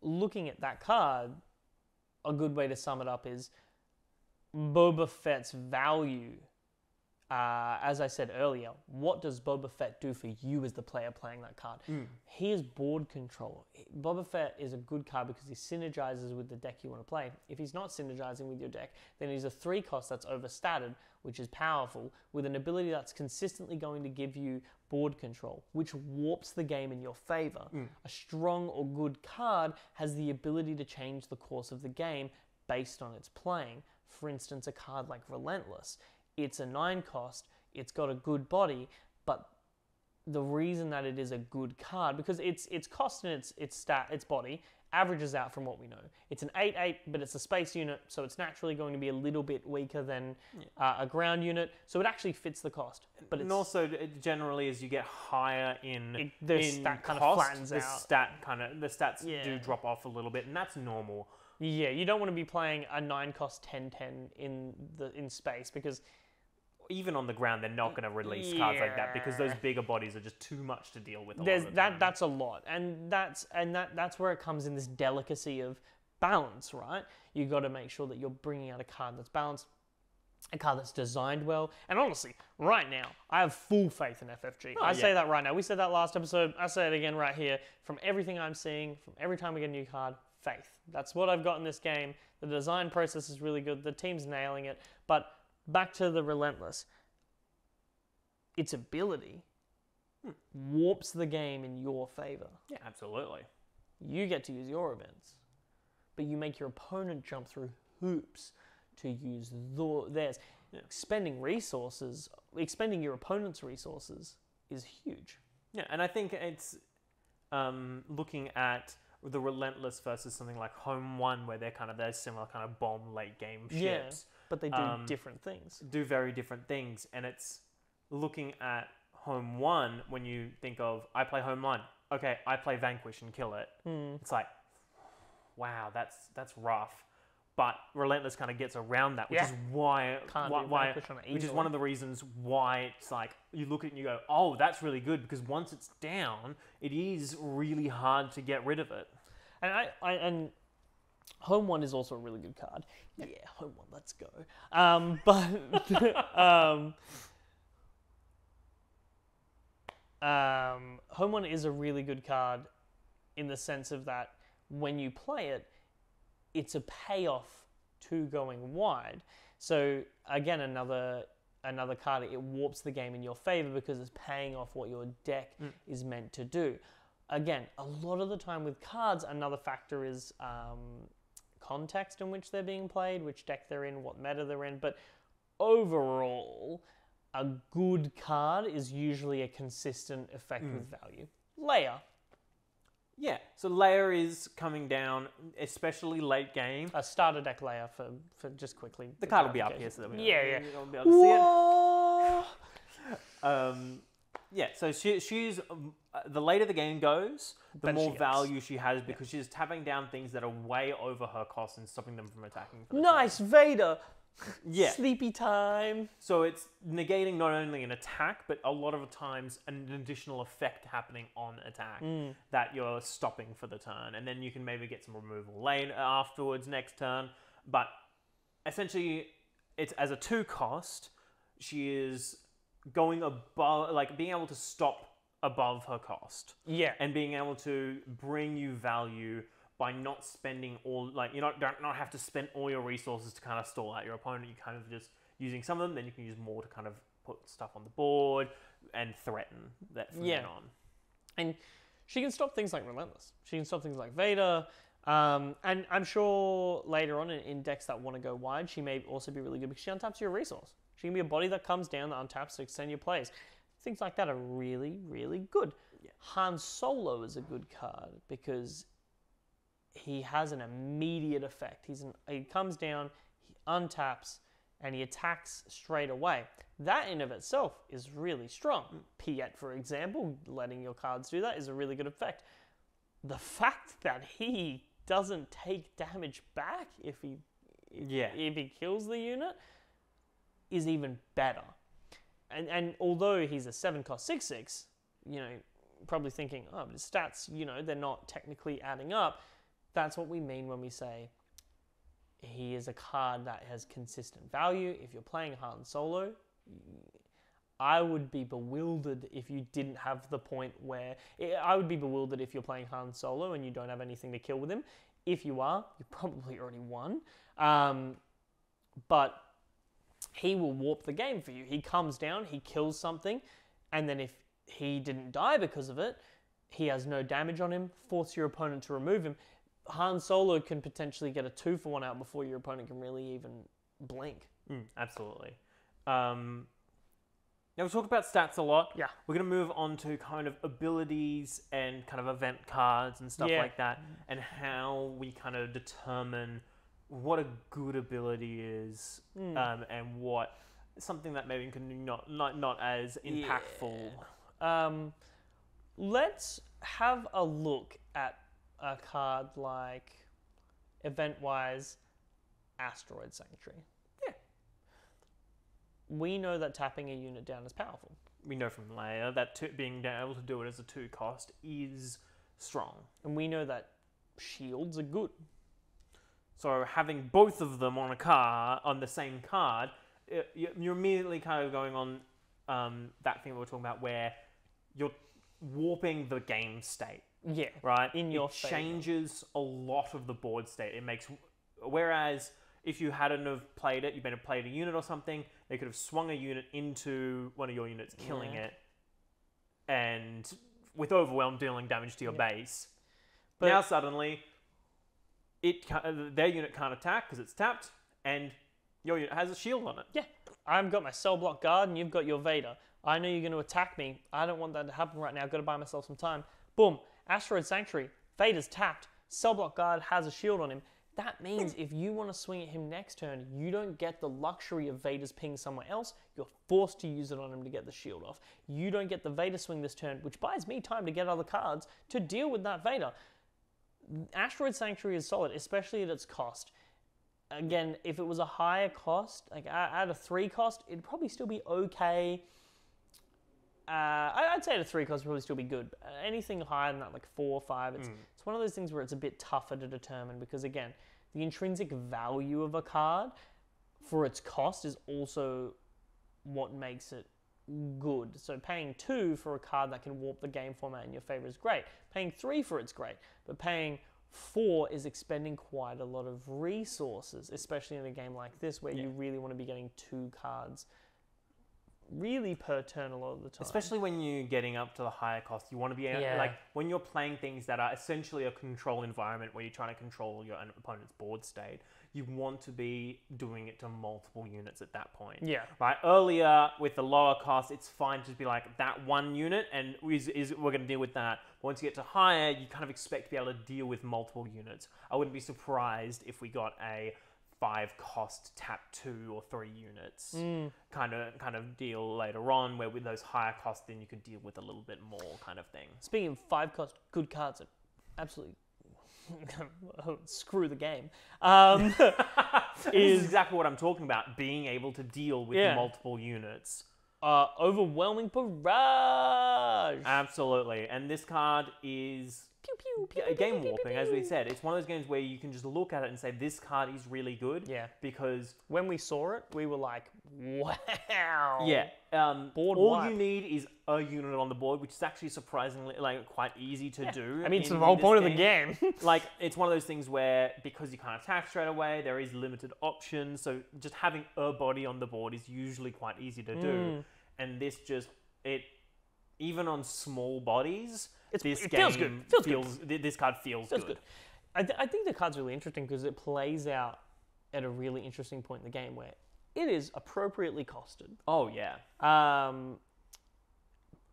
looking at that card, a good way to sum it up is Boba Fett's value. Uh, as I said earlier, what does Boba Fett do for you as the player playing that card? Mm. He is board control. Boba Fett is a good card because he synergizes with the deck you want to play. If he's not synergizing with your deck, then he's a three cost that's overstated, which is powerful, with an ability that's consistently going to give you board control, which warps the game in your favor. A strong or good card has the ability to change the course of the game based on its playing. For instance, a card like Relentless. It's a nine cost, it's got a good body, but the reason that it is a good card because its its cost and its its stat its body averages out from what we know. It's an eight eight, but it's a space unit, so it's naturally going to be a little bit weaker than uh, a ground unit. So it actually fits the cost. But it's and also generally as you get higher in It- the in stat kind of flattens the out. stat kind of the stats do drop off a little bit and that's normal yeah, you don't want to be playing a nine cost 10-10 in the in space because even on the ground they're not going to release cards like that because those bigger bodies are just too much to deal with there's that time. that's a lot. And that's and that that's where it comes in this delicacy of balance right? You got to make sure that you're bringing out a card that's balanced a card that's designed well. And honestly right now i have full faith in ffg oh, i yeah. say that right now. We said that last episode. I say it again right here. From everything i'm seeing from every time we get a new card faith. That's what i've got in this game. The design process is really good. The team's nailing it. But back to the relentless. Its ability warps the game in your favor. yeah absolutely. You get to use your events, but you make your opponent jump through hoops to use tho- theirs. Expending resources, expending your opponent's resources is huge. Yeah, and I think it's um, looking at the relentless versus something like Home One, where they're kind of those similar kind of bomb late game ships. Yeah. But they do Um, different things. do very different things, and it's looking at Home One when you think of I play Home One, okay, I play Vanquish and kill it. Hmm. It's like, wow, that's that's rough. But Relentless kind of gets around that, which Yeah. is why Can't why, why Vanquish on it which is one of the reasons why it's like you look at it and you go, oh, that's really good because once it's down, it is really hard to get rid of it. And I, I and home one is also a really good card. Yeah, home one, let's go. Um, but um, um, home one is a really good card in the sense of that when you play it, it's a payoff to going wide. So again, another another card, it warps the game in your favor because it's paying off what your deck Mm. is meant to do. Again, a lot of the time with cards, another factor is um, context in which they're being played, which deck they're in, what meta they're in. But overall, a good card is usually a consistent effect Mm. with value. Leia, Yeah. So Leia is coming down, especially late game. a starter deck Leia for, for just quickly. The card will be up here, so that we Yeah, yeah. we'll be able to see it. Um, yeah, so she, she's um, uh, the later the game goes, the Better more she value she has because she's tapping down things that are way over her cost and stopping them from attacking. For the turn. Nice, Vader. Yeah. Sleepy time. So it's negating not only an attack, but a lot of times an additional effect happening on attack Mm. that you're stopping for the turn, and then you can maybe get some removal lane afterwards next turn. But essentially, it's as a two cost. She is going above, like being able to stop above her cost Yeah. and being able to bring you value by not spending all like you not don't not have to spend all your resources to kind of stall out your opponent. You kind of just using some of them, then you can use more to kind of put stuff on the board and threaten that from then Yeah. on. And she can stop things like Relentless. She can stop things like Vader. Um, and I'm sure later on in, in decks that want to go wide, she may also be really good because she untaps your resource. She can be a body that comes down that untaps to extend your plays. Things like that are really, really good. Yeah. Han Solo is a good card because he has an immediate effect. He's an, he comes down, he untaps, and he attacks straight away. That in of itself is really strong. Piet, for example, letting your cards do that is a really good effect. The fact that he doesn't take damage back if he Yeah. if he kills the unit is even better. And and although he's a seven cost six six, you know, probably thinking, oh, but his stats, you know, they're not technically adding up. That's what we mean when we say he is a card that has consistent value. If you're playing Han Solo, I would be bewildered if you didn't have the point where I would be bewildered if you're playing Han Solo and you don't have anything to kill with him. If you are, you probably already won. Um, but he will warp the game for you. He comes down, he kills something, and then if he didn't die because of it, he has no damage on him, force your opponent to remove him. Han Solo can potentially get a two for one out before your opponent can really even blink. Mm, absolutely. Um, now we talk about stats a lot. Yeah. We're going to move on to kind of abilities and kind of event cards and stuff Yeah. like that, and how we kind of determine what a good ability is, Hmm. um, and what something that maybe can be not not not as impactful. Um, let's have a look at a card like event wise Asteroid Sanctuary. Yeah. We know that tapping a unit down is powerful. We know from Leia that two, being able to do it as a two cost is strong. And we know that shields are good. So having both of them on a card on the same card, it, you- you're immediately kind of going on um, that thing we were talking about where you're warping the game state, Yeah. right? In your it favour. changes a lot of the board state. It makes whereas if you hadn't have played it, you've been played a unit or something, they could have swung a unit into one of your units, killing Yeah. it, and with overwhelm dealing damage to your Yeah. base. But- now suddenly, it uh, their unit can't attack because it's tapped, and your unit has a shield on it. Yeah. I've got my cell block guard and you've got your Vader. I know you're going to attack me. I don't want that to happen right now. I've got to buy myself some time. Boom. Asteroid Sanctuary. Vader's tapped. Cell block guard has a shield on him. That means hmm. if you want to swing at him next turn, you don't get the luxury of Vader's ping somewhere else. You're forced to use it on him to get the shield off. You don't get the Vader swing this turn, which buys me time to get other cards to deal with that Vader. Asteroid Sanctuary is solid, especially at its cost again, if it was a higher cost, like at at a three cost, it'd probably still be okay. Uh, I'd say at a three cost, it'd probably still be good. Uh, anything higher than that, like four or five, it's, it's one of those things where it's a bit tougher to determine because, again, the intrinsic value of a card for its cost is also what makes it good. So paying two for a card that can warp the game format in your favor is great. Paying three for it's great, but paying four is expending quite a lot of resources, especially in a game like this where Yeah. you really want to be getting two cards really per turn a lot of the time. Especially when you're getting up to the higher cost, you want to be able, Yeah. like when you're playing things that are essentially a control environment where you're trying to control your opponent's board state. You want to be doing it to multiple units at that point. yeah, Right earlier with the lower cost, it's fine to just be like that one unit, and is, is we're going to deal with that. But once you get to higher, you kind of expect to be able to deal with multiple units. I wouldn't be surprised if we got a five cost tap two or three units kind of kind of deal later on, where with those higher costs, then you could deal with a little bit more kind of thing. Speaking of five cost good cards, that absolutely screw the game. Um, is exactly what I'm talking about: being able to deal with Yeah. multiple units. uh, overwhelming barrage. Absolutely, and this card is Pew, pew, pew, pew, game warping, pew, as we said. It's one of those games where you can just look at it and say, "This card is really good." Yeah. Because When we saw it, we were like, "Wow!" yeah, um, Board all wipe. you need is a unit on the board, which is actually surprisingly like quite easy to do. I mean, it's the whole point of the game. like it's one of those things where because you can't attack straight away, there is limited options. So just having a body on the board is usually quite easy to do. Mm. And this just it even on small bodies, It's- this it game feels good. Feels good. feels th- this card feels That's good. good. I, th- I think the card's really interesting because it plays out at a really interesting point in the game where it is appropriately costed. Oh yeah. Um,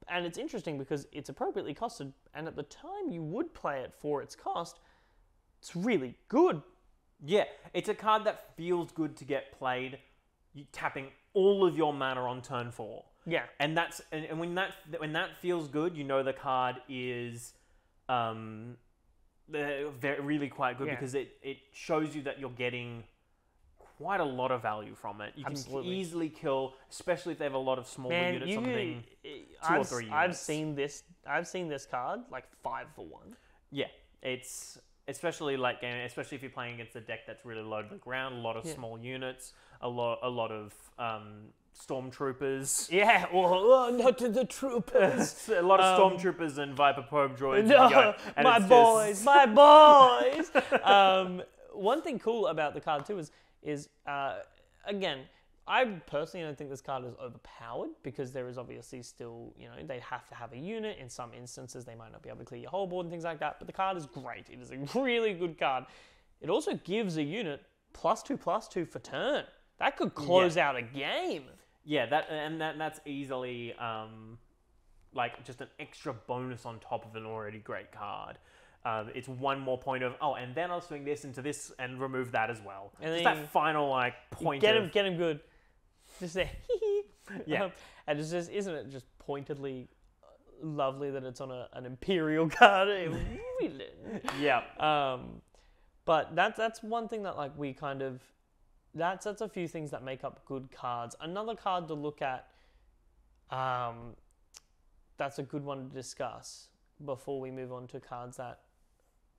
and it's interesting because it's appropriately costed, and at the time you would play it for its cost, it's really good. Yeah, it's a card that feels good to get played. Tapping all of your mana on turn four, Yeah. and that's and, and when that when that feels good, you know the card is, um, the- very really quite good Yeah. because it it shows you that you're getting quite a lot of value from it. You Absolutely. can easily kill, especially if they have a lot of smaller Man, units you, on the thing. I've, or three I've seen this. I've seen this card like five for one. Yeah, it's especially late game, especially if you're playing against a deck that's really low to the ground. A lot of Yeah. small units, a lot, a lot of um, stormtroopers. Yeah. Well, oh, not to the troopers. a lot of Um, stormtroopers and Viper probe droids. no, and my it's just- boys, my boys. um, one thing cool about the card too is is uh, again, I personally don't think this card is overpowered because there is obviously still you know they have to have a unit. In some instances, they might not be able to clear your whole board and things like that. But the card is great. It is a really good card. It also gives a unit plus two plus two for turn. That could close out a game. Yeah, that and that that's easily um, like just an extra bonus on top of an already great card. Um, it's one more point of oh, and then I'll swing this into this and remove that as well. And just that final like point. Get of, him, get him good. Just say, Yeah. Um, and it's just, isn't it just pointedly uh, lovely that it's on a, an imperial card? Yeah, um, but that's that's one thing that like we kind of that's that's a few things that make up good cards. Another card to look at. Um, that's a good one to discuss before we move on to cards that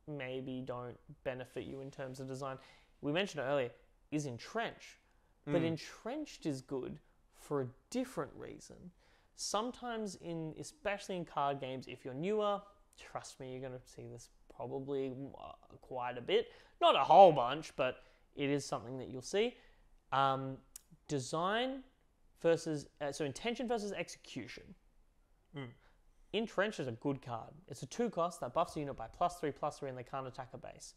maybe don't benefit you in terms of design. We mentioned it earlier. Is entrench, but Mm. entrenched is good for a different reason. Sometimes in especially in card games, if you're newer, trust me, you're going to see this probably uh, quite a bit. Not a whole bunch, but it is something that you'll see. Um, design versus uh, so intention versus execution. Mm. Entrench is a good card. It's a two cost that buffs a unit by plus three, plus three, and they can't attack a base.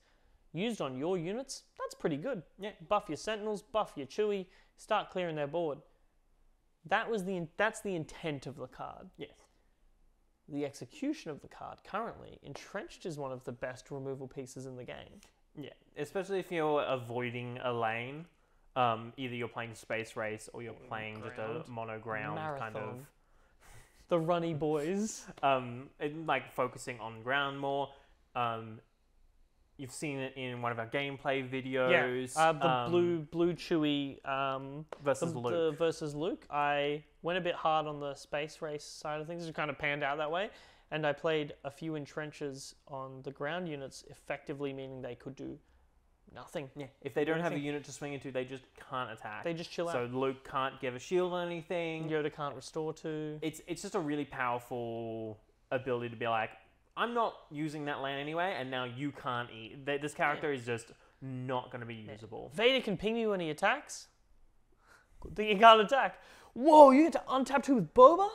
Used on your units, that's pretty good. Yeah. Buff your sentinels, buff your Chewie, start clearing their board. That was the that's the intent of the card. yes. The execution of the card currently, entrenched is one of the best removal pieces in the game. Yeah, especially if you're avoiding a lane. Um, either you're playing space race or you're playing just a mono ground kind of The runny boys. um, and, like focusing on ground more. Um, you've seen it in one of our gameplay videos. Uh, the um, blue blue Chewie um, versus the Luke. versus Luke. I went a bit hard on the space race side of things. It kind of panned out that way, and I played a few entrenches on the ground units, effectively meaning they could do nothing. yeah, if they don't have a unit to swing into, they just can't attack. They just chill out. so. Luke can't give a shield on anything. Yoda can't restore to. It's it's just a really powerful ability to be like, I'm not using that land anyway, and now you can't eat. This character is just not going to be usable. Vader can ping me when he attacks. Good thing he can't attack. Whoa, you get to untap two with Boba?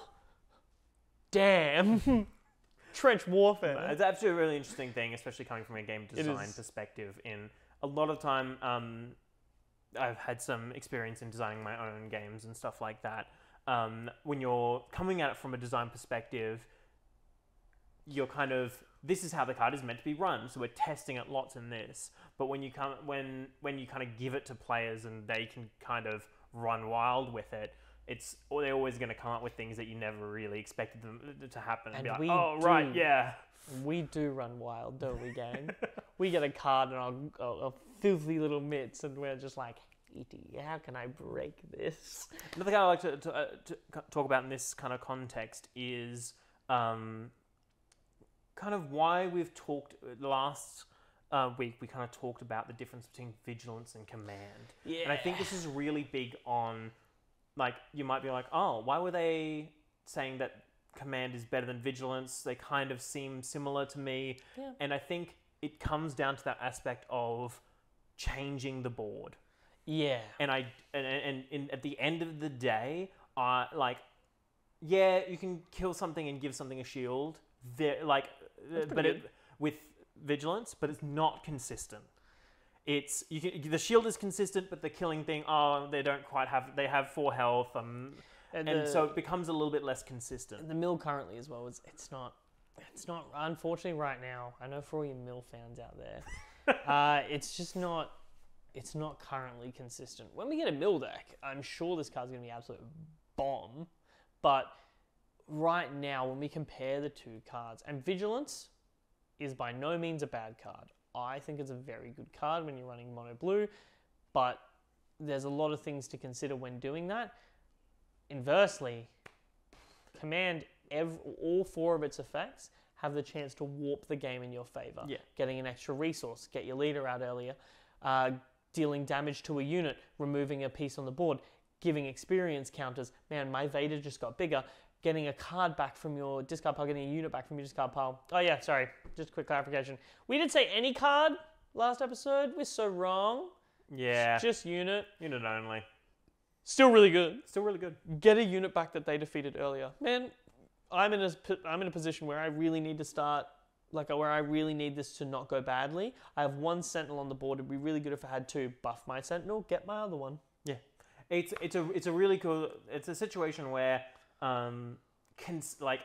Damn. Trench warfare. It's actually a really interesting thing, especially coming from a game design perspective. In a lot of time, um, I've had some experience in designing my own games and stuff like that. Um, when you're coming at it from a design perspective, you're kind of this is how the card is meant to be run. So we're testing it lots in this. But when you come when when you kind of give it to players and they can kind of run wild with it. It's or they're always going to come up with things that you never really expected them to happen, and, And be like, "Oh, right, yeah, We do run wild, don't we, gang? we get a card and our, our, filthy little mitts, and we're just like, "Itty, how can I break this? Another thing I like to, to, uh, to talk about in this kind of context is um, kind of why we've talked last uh, week. We kind of talked about the difference between vigilance and command, Yeah. and I think this is really big on like you might be like, oh, why were they saying that command is better than vigilance? They kind of seem similar to me, Yeah. and I think it comes down to that aspect of changing the board Yeah. and I and, and, and at the end of the day, uh, like, yeah, you can kill something and give something a shield. There, like, uh, but good. it, with vigilance, but it's not consistent. It's you can the shield is consistent, but the killing thing, oh, they don't quite have. They have four health, um, and the, so it becomes a little bit less consistent. the mill currently as well is it's not it's not unfortunately right now. I know for all you mill fans out there, uh, it's just not it's not currently consistent. When we get a mill deck, I'm sure this card's gonna be absolute bomb. But right now, when we compare the two cards, and vigilance is by no means a bad card. I think it's a very good card when you're running mono blue, but there's a lot of things to consider when doing that. Inversely, command ev- all four of its effects have the chance to warp the game in your favor. Yeah. Getting an extra resource, get your leader out earlier, uh, dealing damage to a unit, removing a piece on the board, giving experience counters. Man, my Vader just got bigger. Getting a card back from your discard pile, getting a unit back from your discard pile. Oh yeah, sorry. Just a quick clarification. We did say any card last episode. We're so wrong. Yeah, Just unit. unit only. Still really good Still really good. get a unit back that they defeated earlier. Man, I'm in a I'm in a position where I really need to start like where I really need this to not go badly. I have one sentinel on the board. It'd be really good if I had two. Buff my sentinel, get my other one. Yeah. It's it's a it's a really cool it's a situation where um cons- like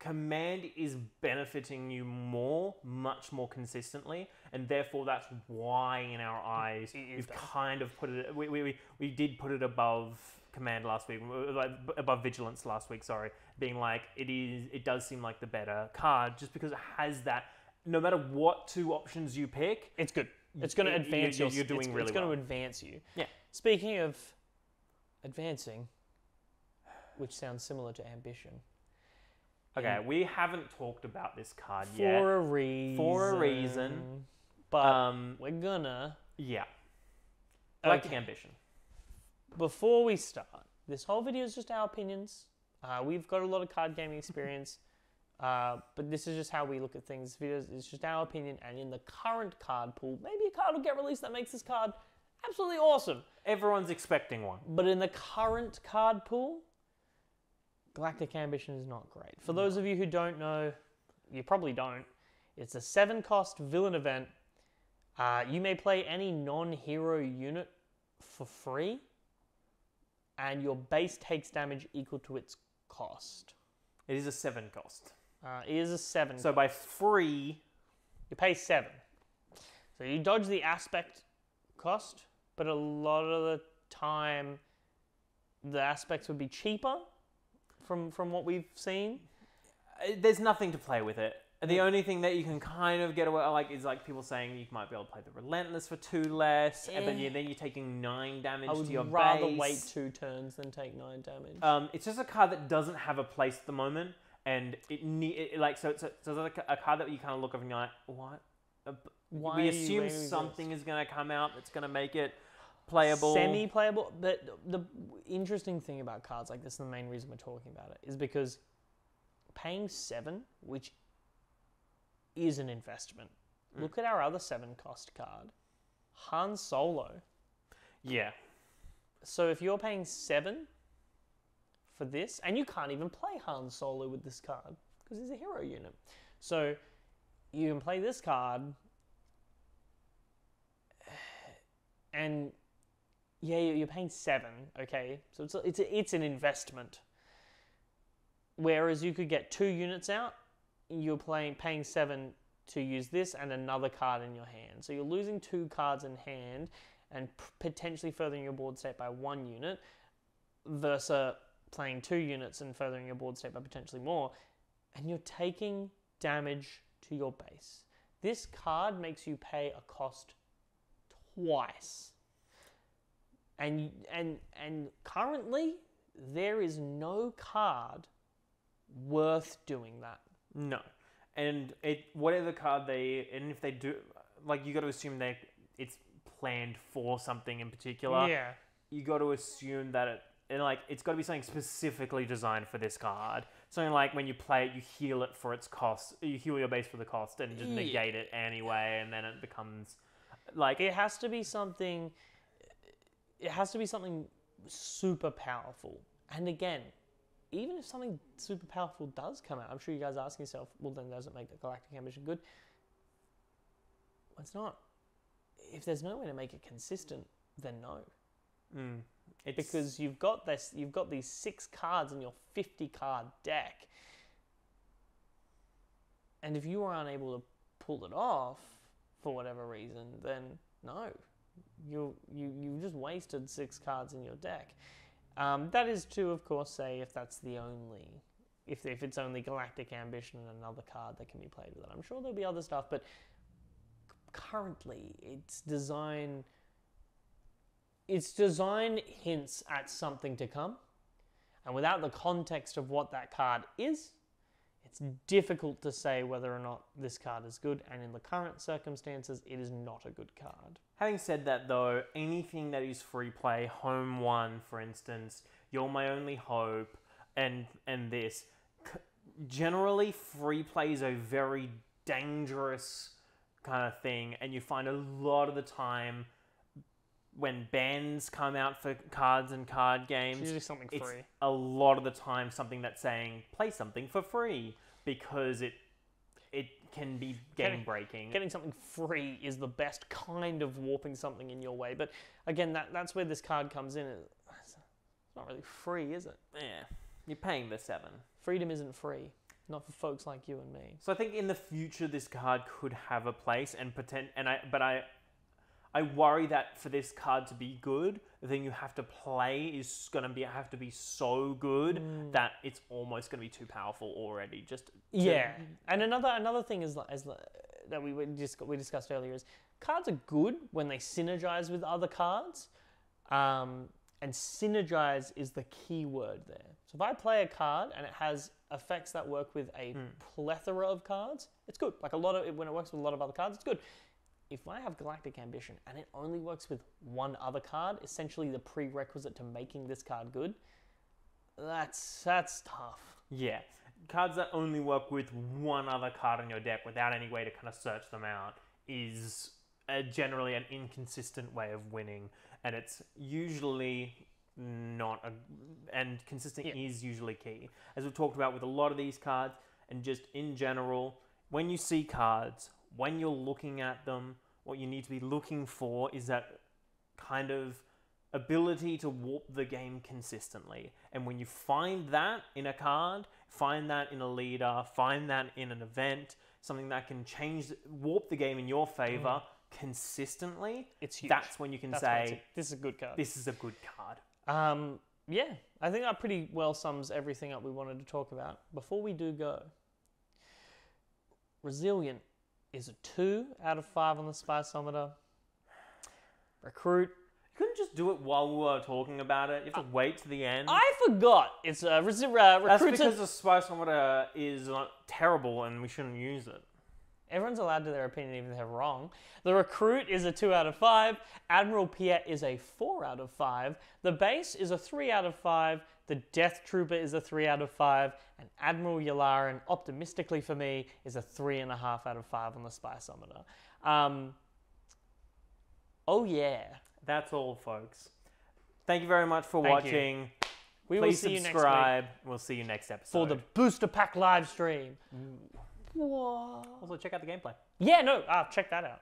command is benefiting you more much more consistently and therefore that's why in our eyes we've kind of put it we, we, we, did put it above command last week like above vigilance last week sorry being like it is it does seem like the better card just because it has that no matter what two options you pick It's good. It's going to advance you're- you're doing it's, really It's going well. to advance you. Yeah. Speaking of advancing, which sounds similar to ambition. okay we haven't talked about this card for yet a reason. For a reason. But um we're gonna. Yeah. Galactic Okay. Ambition. before we start, this whole video is just our opinions. Uh, we've got a lot of card gaming experience, uh, but this is just how we look at things. Videos is just our opinion, and in the current card pool, maybe a card will get released that makes this card absolutely awesome. Everyone's expecting one. But in the current card pool, Galactic Ambition is not great. For those of you who don't know, you probably don't. It's a seven cost villain event. Uh, you may play any non hero unit for free, and your base takes damage equal to its cost. It is a seven cost. Uh, it is a seven. So by free, you pay seven. So you dodge the aspect cost, but a lot of the time, the aspects would be cheaper from from what we've seen. uh, there's nothing to play with it. The only thing that you can kind of get away like is like people saying you might be able to play the Relentless for two less, and then you then you're taking nine damage I would to your rather base. wait two turns than take nine damage. Um, it's just a card that doesn't have a place at the moment, and it need it, like so. So, so it's like a, a card that you kind of look up and you're like, what? Uh, Why we assume waiting this? something is going to come out that's going to make it playable. Semi-playable, but the interesting thing about cards like this, and the main reason we're talking about it, is because paying seven, which is an investment. Mm. Look at our other seven cost card, Han Solo. Yeah. So if you're paying seven for this, and you can't even play Han Solo with this card because he's a hero unit. So you can play this card, and yeah, you- you're paying seven. Okay, so it's a, it's a, it's an investment. Whereas you could get two units out, you're playing paying seven to use this and another card in your hand. So you're losing two cards in hand and potentially furthering your board state by one unit, versus playing two units and furthering your board state by potentially more, and you're taking damage to your base. This card makes you pay a cost twice. And and and currently there is no card worth doing that. No, and it whatever card they and if they do, like you got to assume they it's planned for something in particular. yeah. You got to assume that it and like it's got to be something specifically designed for this card. Something like when you play it, you heal it for its cost. You heal your base for the cost and just Yeah. negate it anyway, and then it becomes like It has to be something it has to be something super powerful. And again, even if something super powerful does come out, I'm sure you guys are asking yourself, well then does it make the galactic ambition good? Well, it's not. If there's no way to make it consistent, then no. mm, because you've got this you've got these six cards in your 50 card deck and if you are unable to pull it off for whatever reason then no you you you just wasted six cards in your deck um, that is to of course say if that's the only if, if it's only galactic ambition and another card that can be played with it i'm sure there'll be other stuff but currently it's design its design hints at something to come. And without the context of what that card is, it's difficult to say whether or not this card is good. And in the current circumstances, it is not a good card. Having said that, though, anything that is free play, Home One, for instance, You're My Only Hope, and and this, generally free play is a very dangerous kind of thing, and you find a lot of the time when bans come out for cards and card games, it's a lot of the time something that's saying play something for free because it it can be game breaking. Getting something free is the best kind of warping something in your way. But again, that, that's where this card comes in. It's not really free, is it? yeah, you're paying the seven. Freedom isn't free. Not for folks like you and me. So I think in the future this card could have a place and pretend and I but I I worry that for this card to be good, the thing you have to play is gonna be have to be so good mm. that it's almost gonna be too powerful already. Just to- Yeah, and another another thing is, is uh, that we just we discussed earlier is cards are good when they synergize with other cards, um, and synergize is the key word there. So if I play a card and it has effects that work with a hmm. plethora of cards, it's good. Like a lot of when it works with a lot of other cards, it's good. If I have Galactic Ambition and it only works with one other card, essentially the prerequisite to making this card good, that's that's tough. Yeah. Cards that only work with one other card in your deck without any way to kind of search them out is uh generally an inconsistent way of winning, and it's usually not a and consistent Yeah. is usually key. As we've talked about with a lot of these cards, and just in general, when you see cards, when you're looking at them, what you need to be looking for is that kind of ability to warp the game consistently. And when you find that in a card, find that in a leader, find that in an event, something that can change, warp the game in your favor consistently, It's huge. that's when you can That's say, a- this is a good card. this is a good card. Um, yeah, I think that pretty well sums everything up we wanted to talk about. Before we do go, Resilient is a two out of five on the Spiceometer. Recruit. You couldn't just do it while we were talking about it. You have to wait to the end. I forgot. It's a uh, That's recruit's a- because the Spiceometer is uh, terrible and we shouldn't use it. Everyone's allowed to their opinion even if they're wrong. The Recruit is a 2 out of 5. Admiral Piet is a 4 out of 5. The Base is a 3 out of 5. The Death Trooper is a 3 out of 5. And Admiral Yularen, optimistically for me, is a 3.5 out of 5 on the Spiceometer. Um, oh, yeah. That's all, folks. Thank you very much for Thank you. watching. We will Please see you next week subscribe. We'll see you next episode. for the booster pack live stream. Whoa. Also, check out the gameplay. Yeah, no, uh, check that out.